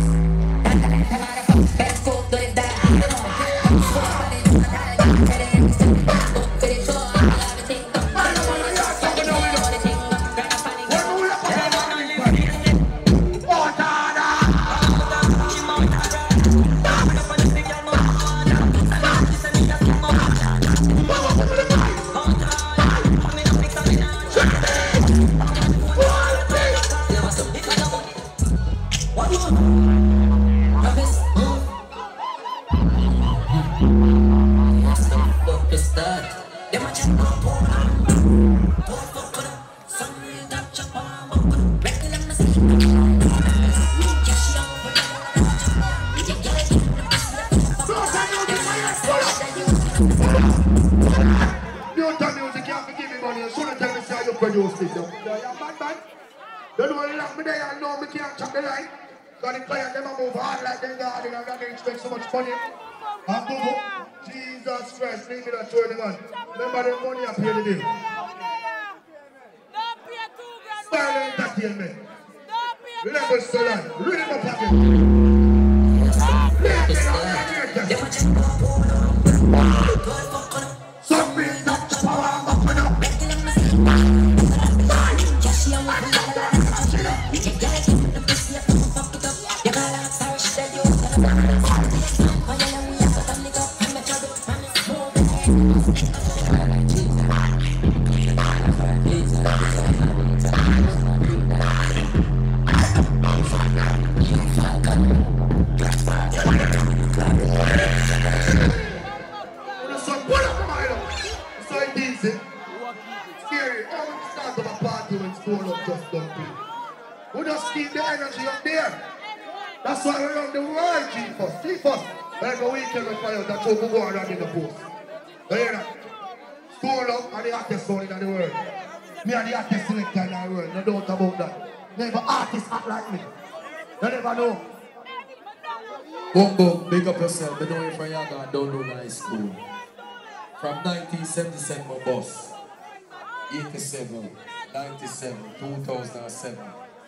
97, 2007,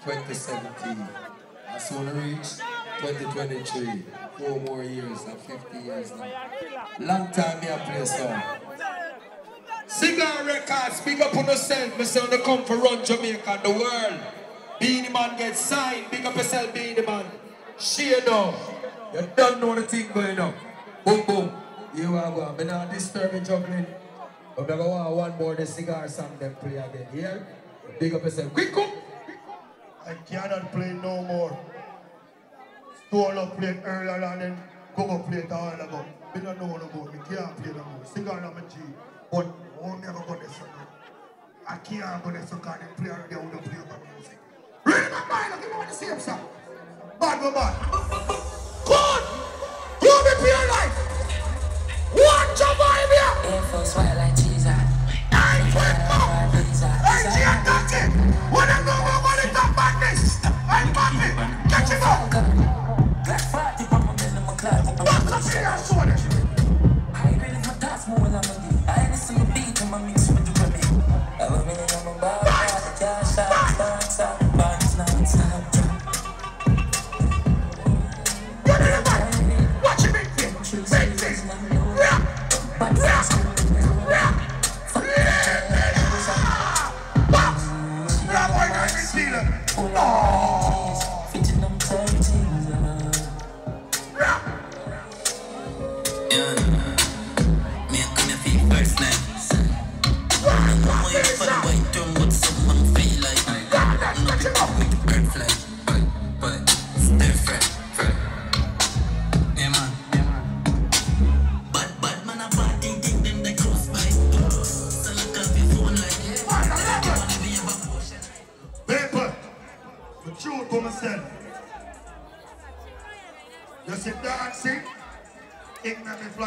2017. I soon reach 2023. Four more years and 50 years now. Long time me a play song. Cigar Records, big up on yourself. Me say you come for run Jamaica the world. Beenie Man get signed. Big up yourself, Beenie Man. She know. You don't know the thing going on. Boom, boom. You are going. Me not disturbing juggling. But I'm going to one more the cigar song them play again. Here. Big up yourself. Quick, quick. I cannot play no more. Stole up play earlier and then go go play it all ago. Me don't know no more. Me can't play no more. Cigar on my G. But I won't never go there so now. I can't go there so because they play already. I won't play my music. Read my mind. Give me the same song. Bad go bad. Good. You be pure life. Watch your vibe here. Air Force white like cheese. Hey, quick, mom. Hey, G, I got When I know to talk about this. Hey, Papi, catch him up. Black 40 from my belly, my clock. Back up here, I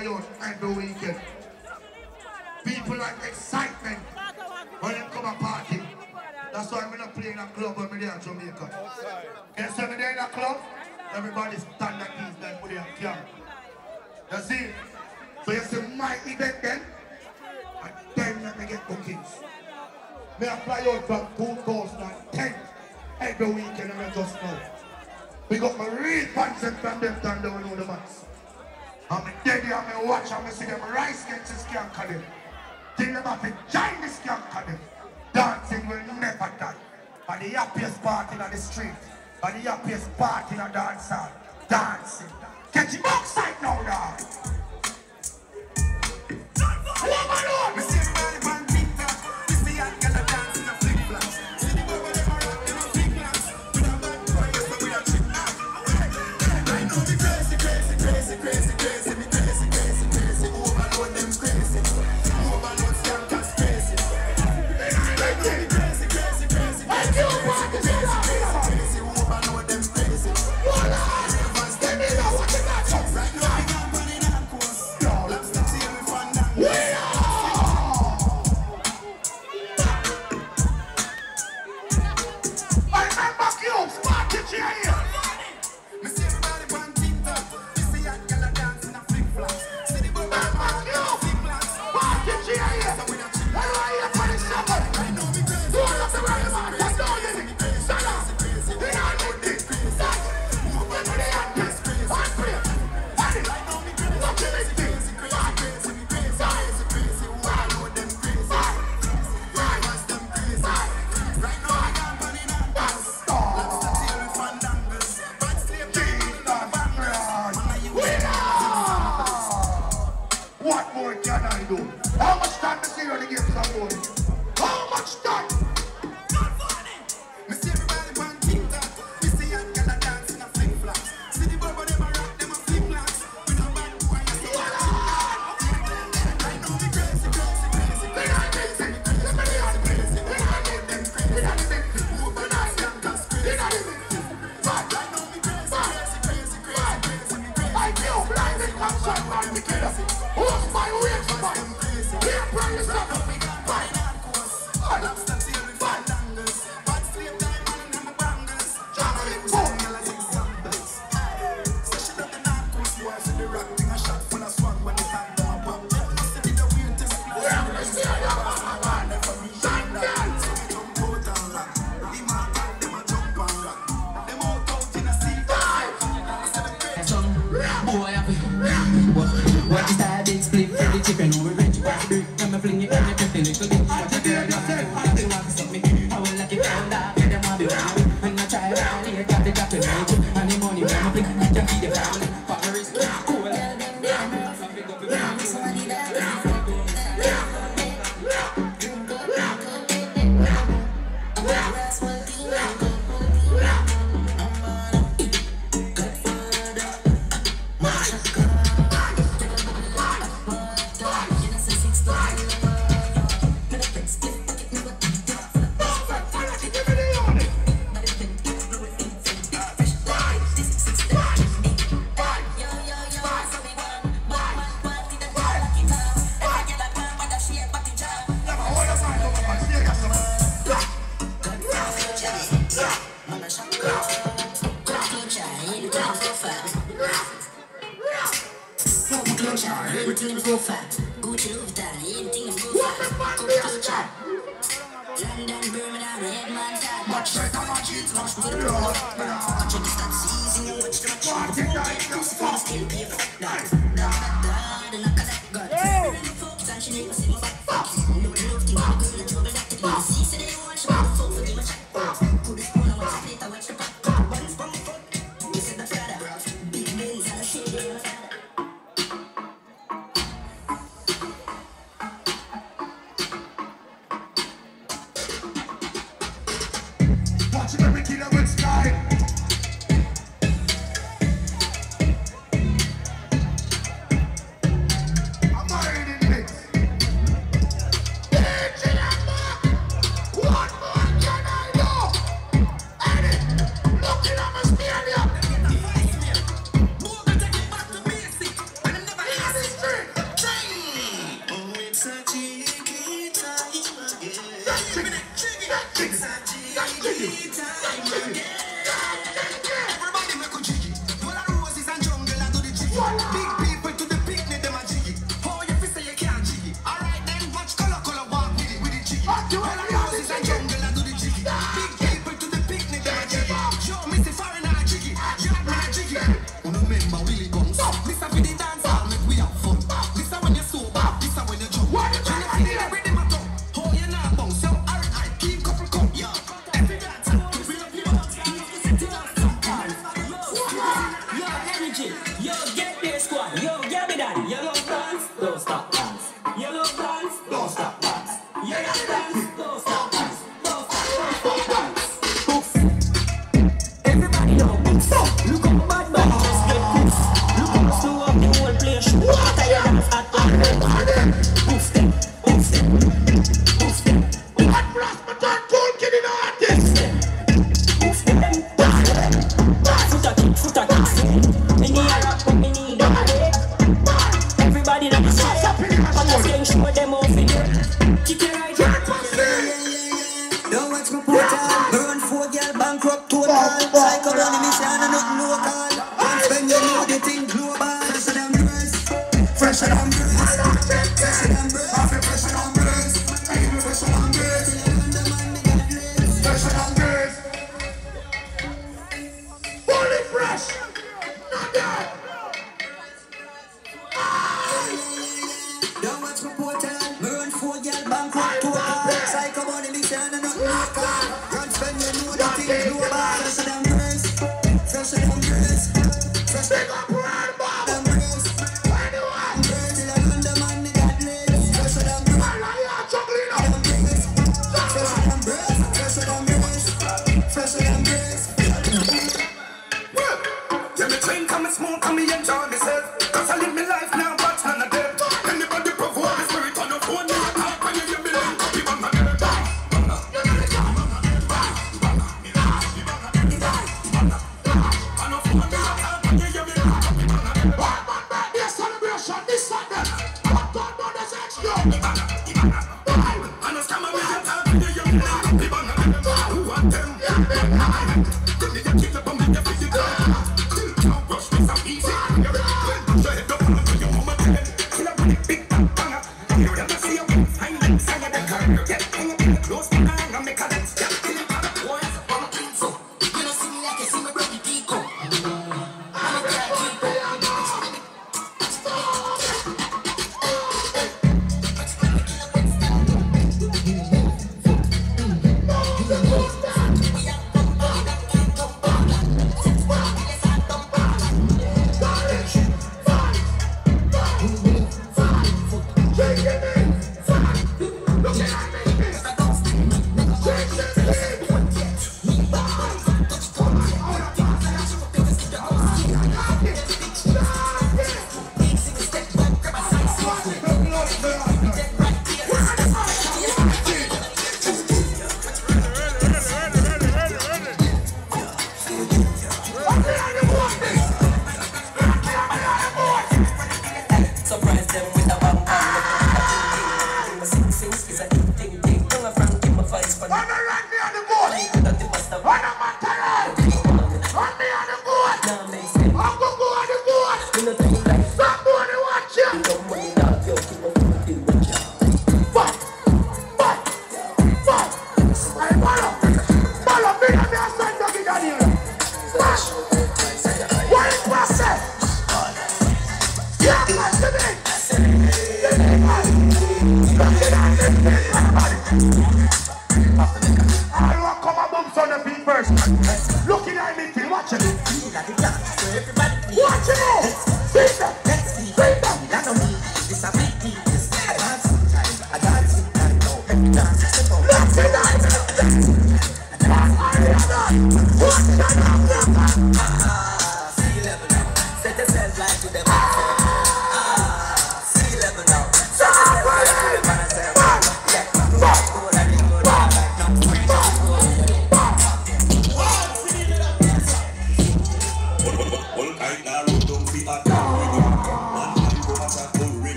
make me fly weekend. People like excitement when they come a party. That's why I'm not playing in a club when I'm there in Jamaica. You see me there in a club, everybody stand at these like with their camp. You see? So you see my event then, and then let me get bookings. Me I fly out from 2010 every weekend and I just know. Because my real fans and from them down down on the mats. I'm dead here, I'm watch and I see them rice get to skank them. Think join the skank of them. Dancing will never die. And the happiest party in the street. And the happiest party in the dance hall. Dancing. Catch him outside now, dog.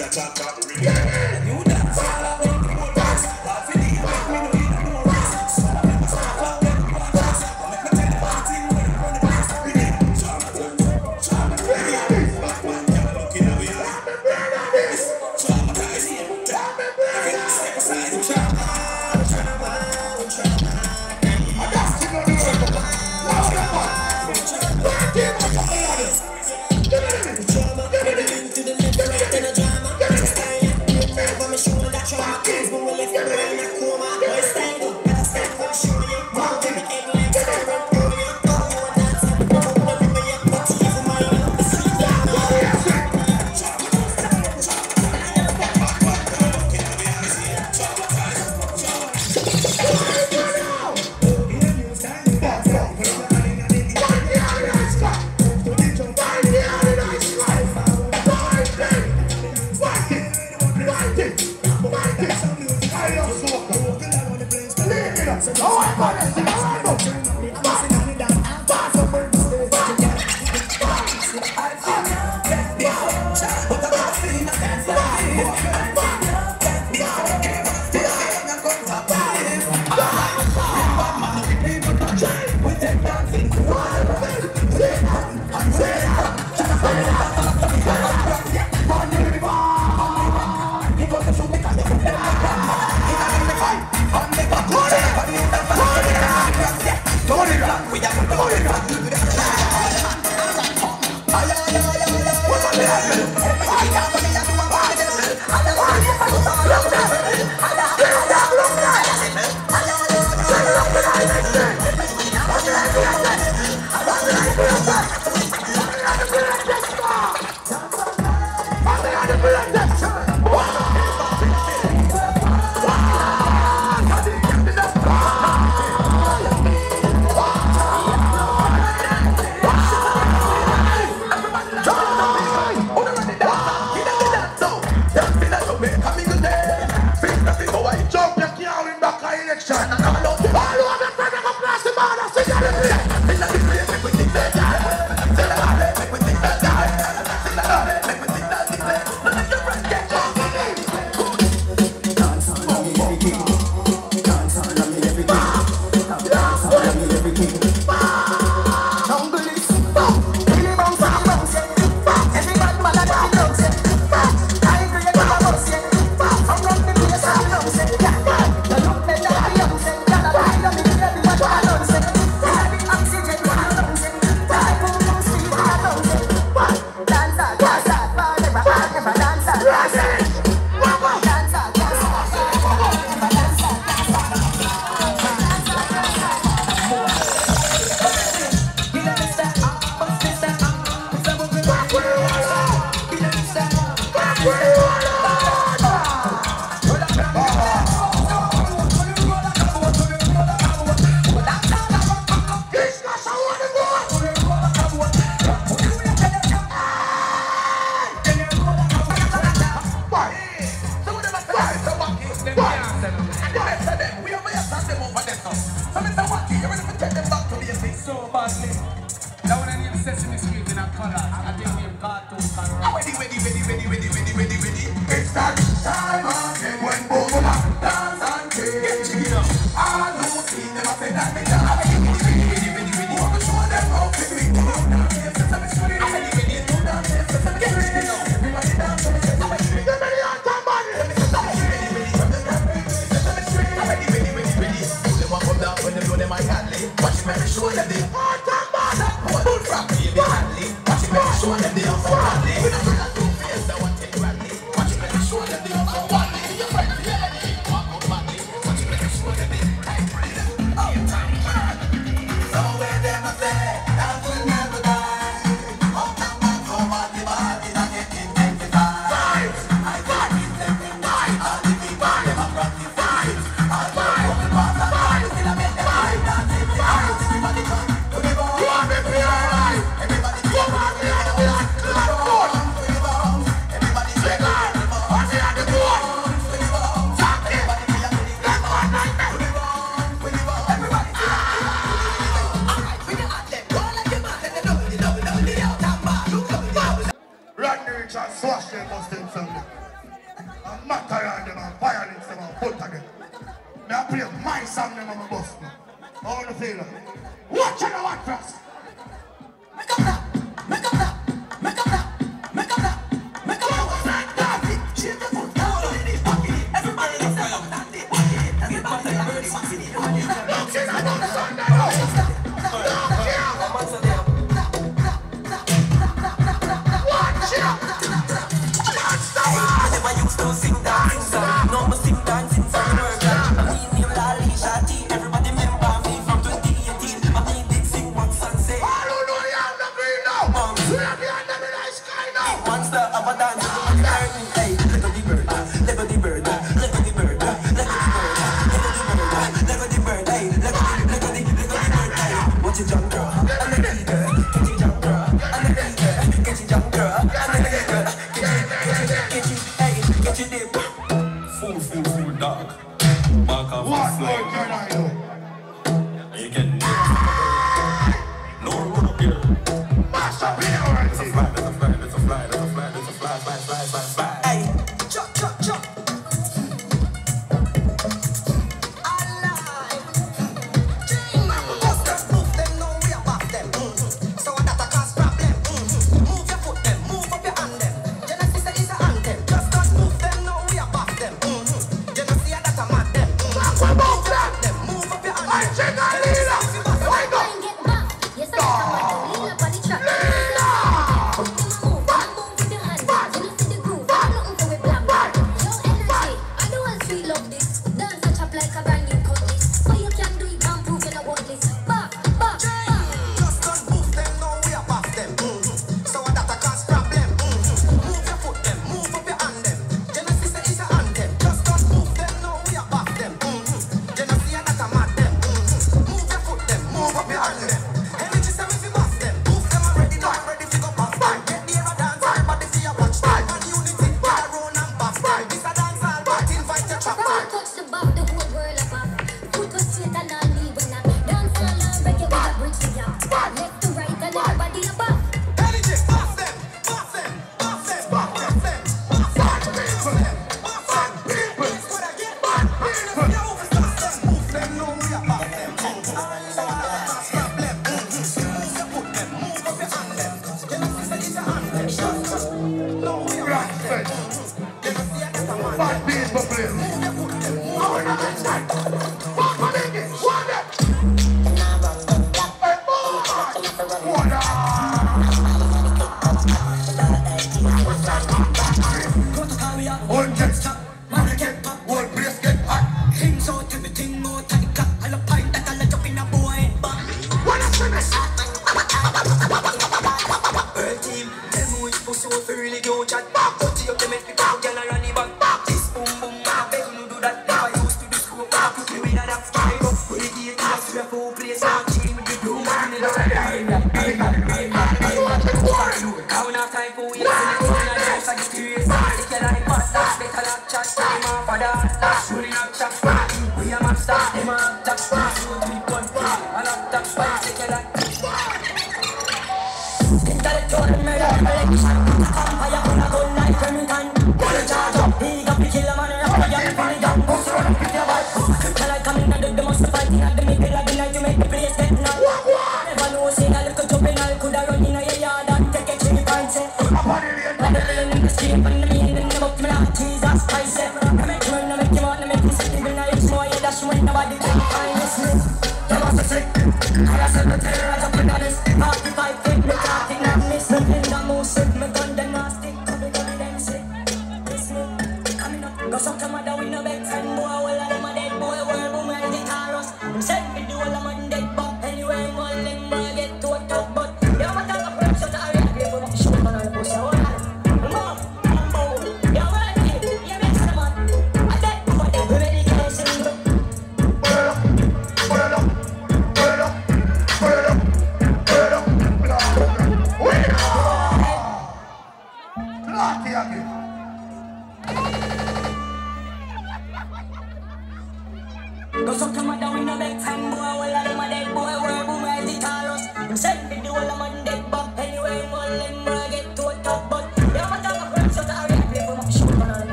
A chat, chat really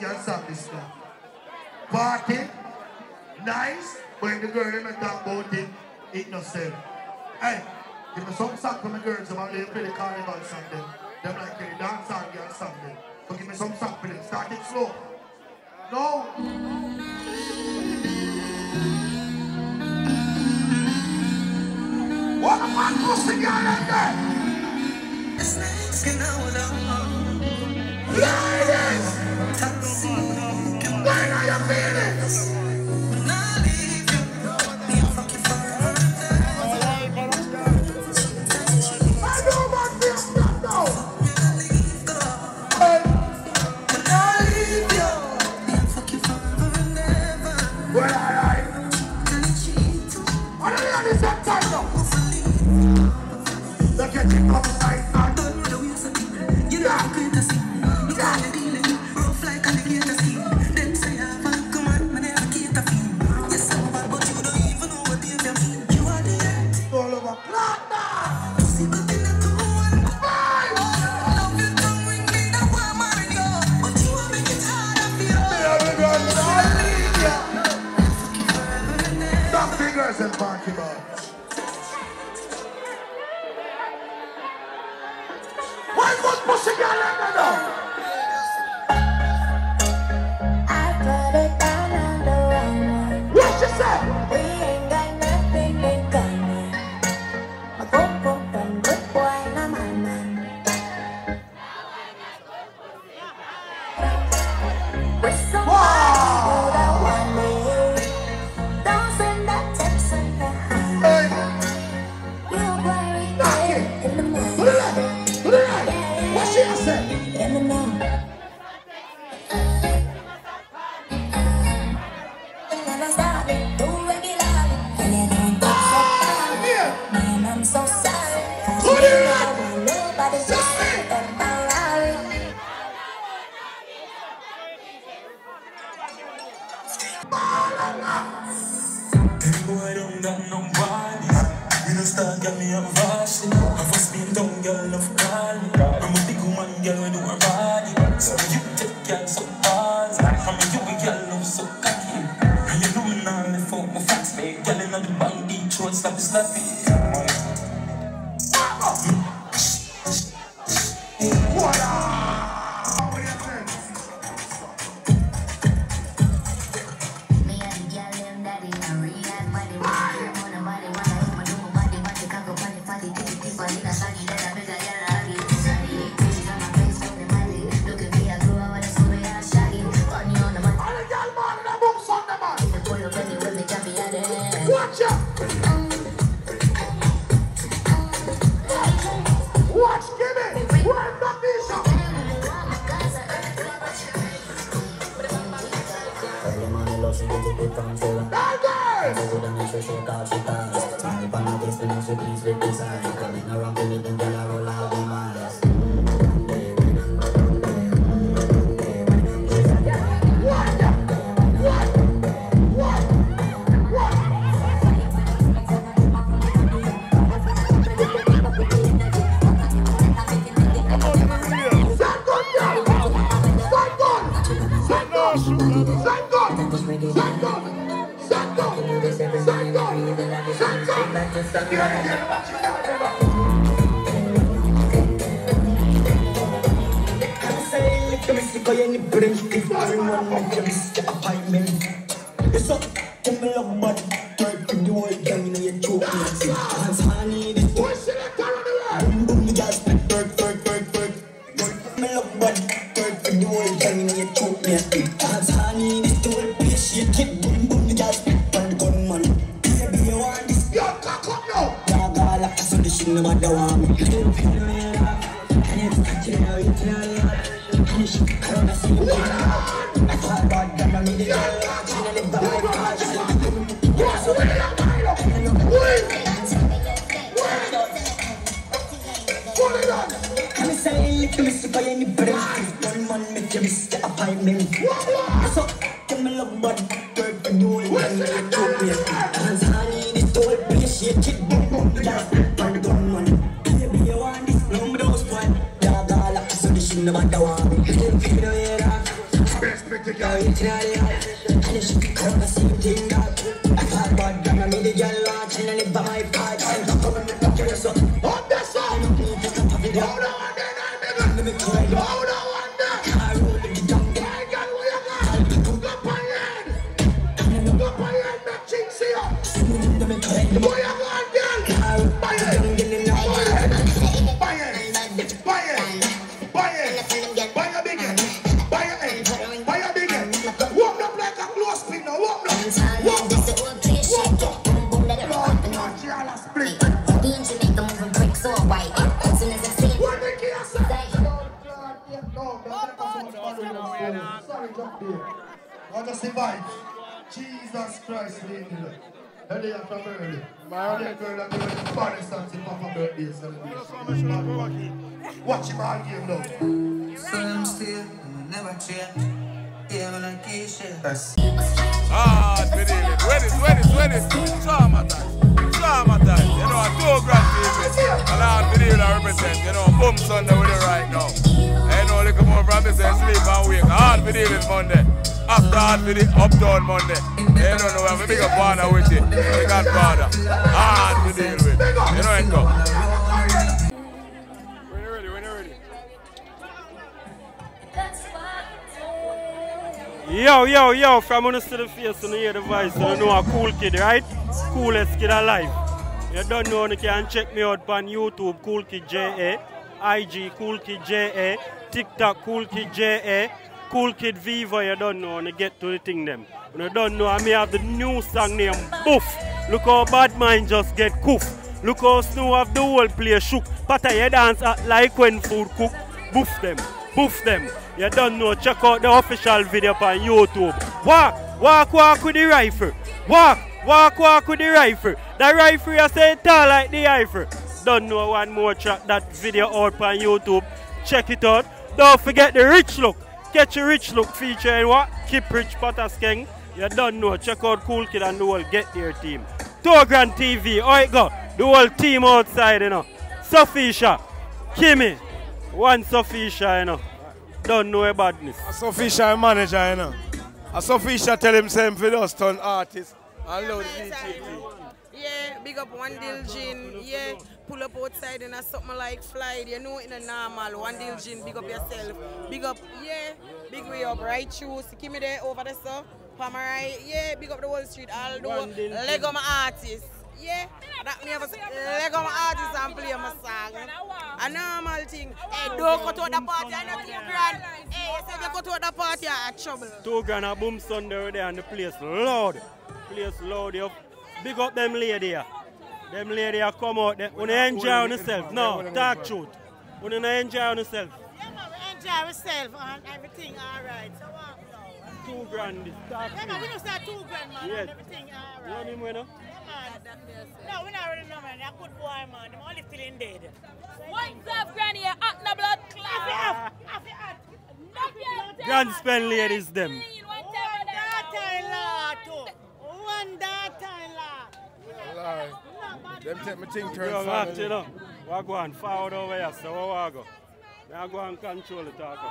just can't stuff. Party, nice, but the girl in talk about it, it no. Hey, give me some song for my girls, I'm going to play the carnival something. Them like the dance on girl something. So give me some song for them, start it slow. No. What the fuck was the guy like that? Ladies! When I am 不装醉了 i got 我在五点二十睡觉十 yo, from us to the face, you hear the voice, you know a cool kid, right? Coolest kid alive. You don't know, you can check me out on YouTube, Cool Kid JA, IG, Cool Kid JA, TikTok, Cool Kid JA, Cool Kid Viva, you don't know, and you get to the thing them. You don't know, I may have the new song named Boof. Look how bad mind just get coof. Look how Snow have the whole place shook. Pata you dance act like when food cook. Boof them, boof them. You don't know, check out the official video on YouTube. Walk, walk, walk with the rifle. Walk, walk, walk with the rifle. The rifle you say tall like the rifle. Don't know one more track that video out on YouTube. Check it out. Don't forget the rich look. Catch a rich look featuring what? Keep Rich Potterskeng. You don't know. Check out Cool Kid and the whole Get There team. 2 Gran TV. It go? The whole team outside, you know. Sophisha, Kimmy, one Sophisha, you know. Don't know about badness. A Sophisha manager, you know. A Sophisha tell him same for us turn artist. And load the DJ. Yeah, big up one deal gin. Yeah, pull up outside and something like fly. You know, in a normal one deal gin. Big up yourself. Big up, yeah. Big way up, right shoes. Give me there over there, so. Pamarai, yeah. Big up the Wall Street. I'll do One Deal Gin. Lego my artist. Yeah, that me have a Lego my artist and play my song. A normal thing. Hey, don't cut out the party. I know two grand. Hey, you say you cut out the party, you're trouble. Two grand a boom Sunday over there and the place loud. Place loud. You big up them lady here. Them lady here come out there. Wanna enjoy on yourself. No, talk truth. Wanna enjoy on yourself. Enjoy yourself and everything all right. So what? Two grand. Yeah, man, we don't start two grand, man, Yes. and everything all You know him, you know? Yeah, man. No, we not really know, man. They're good boy, man. Them only still in dead. What's up, Granny? Hot the blood clot. Grand spend ladies them. One daughter-in-law, too. One daughter-in-law. Them take me thing turn Yo, fan, act, you know. We go and forward over here, so where we go? We go and control the talk of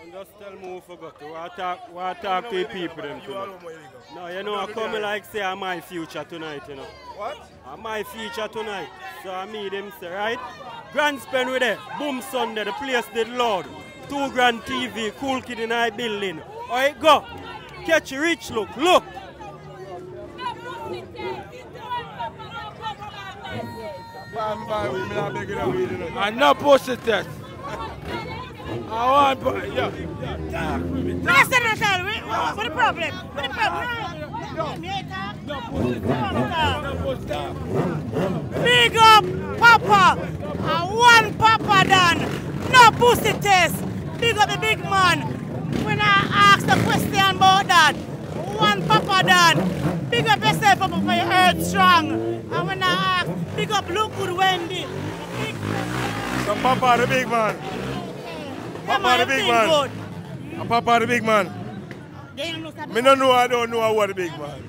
And just tell me who forgot to. We talk, we talk to the people them tonight. No, you know, I come like say I'm my future tonight, you know. What? I'm my future tonight. So I meet him say, right? Grand spend with it. Boom Sunday, the place did loud. 2 Gran TV, cool kid in our building. Alright, go. Catch a rich look. Look. Bam, bam, we not beg it no the test. I want, yeah. No, no, sir. We- What the problem? What the problem? Big up, Papa. A one pussy test. Big up the big man. When I ask the question about that, one Papa Dan, big up yourself up for your earth strong. And when I ask, big up good Wendy. So Papa the big man. Papa the big man. And Papa the big man. They don't know something. Me no know, I don't know what the big man.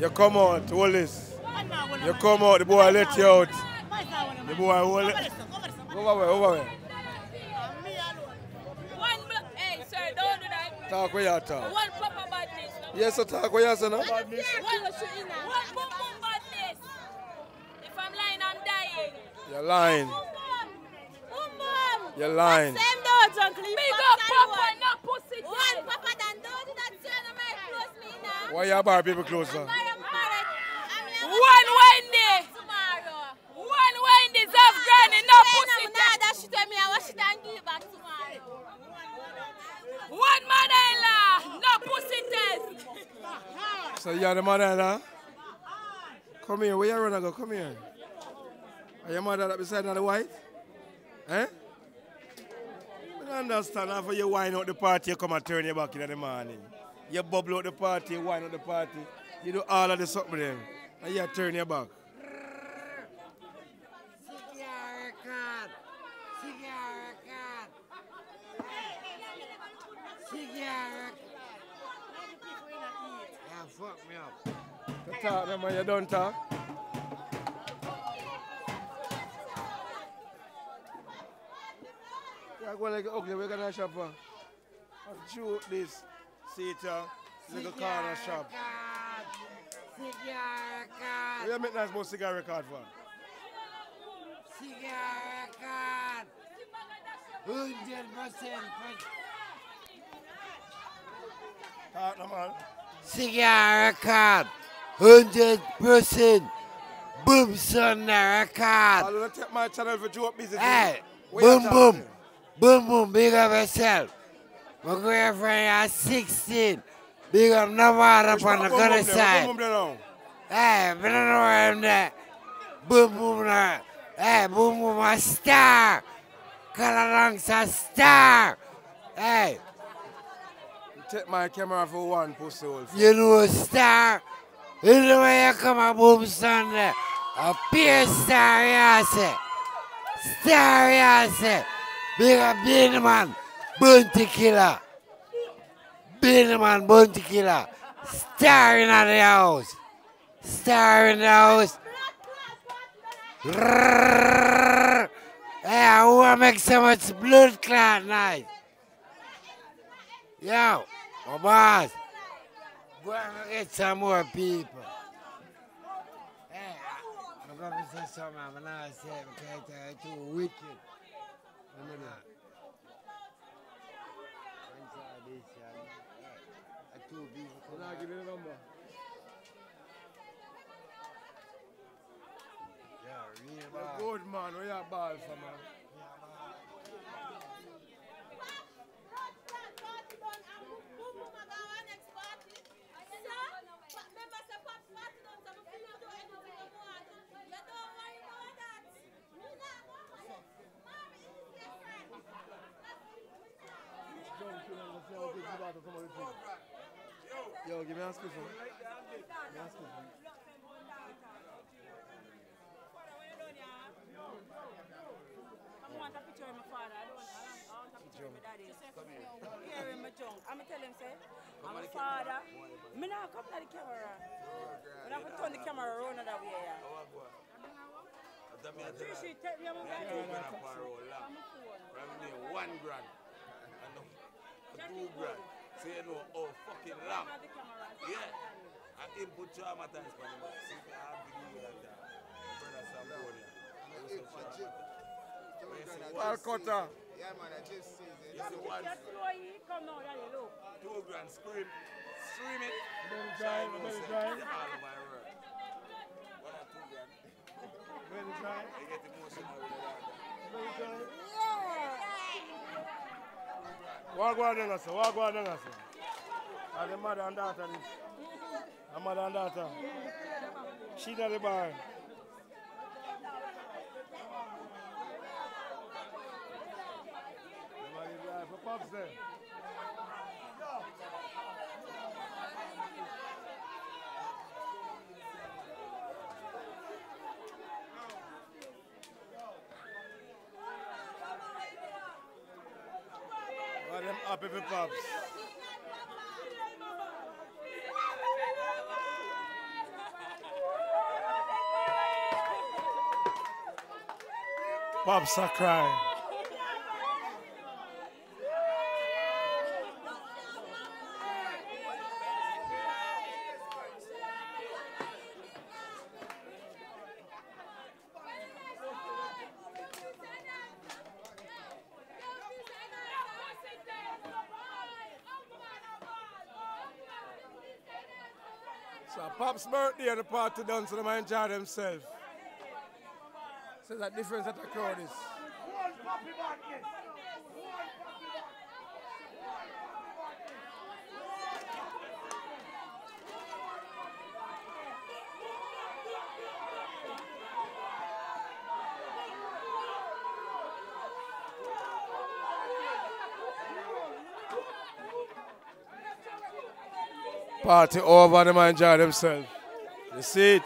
You come out, hold this. You come out, the boy let you out. The boy hold it. Over there, over there. One blo- Hey, sir, don't do that. Talk where you talk. One proper badness. Yes, so talk where you say no? One, one boom boom badness. If I'm lying, I'm dying. You're lying. Boom boom. You're lying. Same dog, Uncle. Big up proper, no pussy. One papa than don't do that. Turn my close me now. Why you bar people closer? One Wendy. Tomorrow. One Wendy. Zaf granny, no pussy. Nah, that shit me. I wash it and give it back tomorrow. One mother-in-law, no pussy test. So you're the mother, huh? Come here, where you run go? Come here. Are your mother that beside the white? Eh? Understand for you wine out the party, you come and turn your back in the morning. You bubble out the party, you wine out the party. You do all of the something them. And you turn your back. Yeah, fuck me up. You talk them and you don't talk. Yeah, go like ugly, we're gonna shop. uh, I've joke this. See it, uh, little corner shop. Cigar card. Where you make nice about cigar record for? Cigar card. Hundred percent. Talk no man. Cigar card. Hundred percent. Boom son record. I'll not take my channel for joke business. Hey, Where boom boom. Boom boom. Big up yourself. My girlfriend is 16. Big up Nevada Which up on the good side. Boom boom there now. Hey, I don't know where I'm at. Boom boom. Hey, boom boom a star. Kalarang's a star. Hey, Take my camera for one pussy hole. you know a star. You know where you come a boom Sunday. A pure star, you say. Star, you say. Big up Beenie Man. Bounty killer. Beenie Man, bounty killer. Star in the house. Star in the house. Rrrr. Hey, who wanna make so much blood clot night? Yo, my boss. Go and get some more people. Hey, I'm gonna say something I'm not saying they're too wicked. I'm not. Inside this, um, uh, two people. Can I give you the number? Yeah, real You're man, where you ball for man? Yo, give me a scoop. Give me a scoop. I want a picture of my father. I don't want, a picture of my daddy. Come here. Here my junk. I'm going to tell him, say, I'm a father. Me now come to the camera. When I put turn the camera around that way, yeah. Sheet, take me a this. I'm a fool. One grand. And no, two grand. So you know how fucking long. Yeah. And him put traumatized for him. See, I have to give you that. uh, Brother Sambonia. He was so traumatized. When you see Well, one cutter. Yeah, man, I just see it. You see one Just slow he come now, daddy, look. two grand scream. Scream it. Belly dry, Shine belly Get all of my word. One or two grand. Belly dry. You get emotional with that. Belly dry. Walk go down, sir. And the mother and daughter this. The mother and daughter. She at the bar. What them happy Pops? Pops are crying. So birthday and the party done, so they might enjoy themselves. So that difference that the crowd is. Party over, them enjoy themselves. You see it?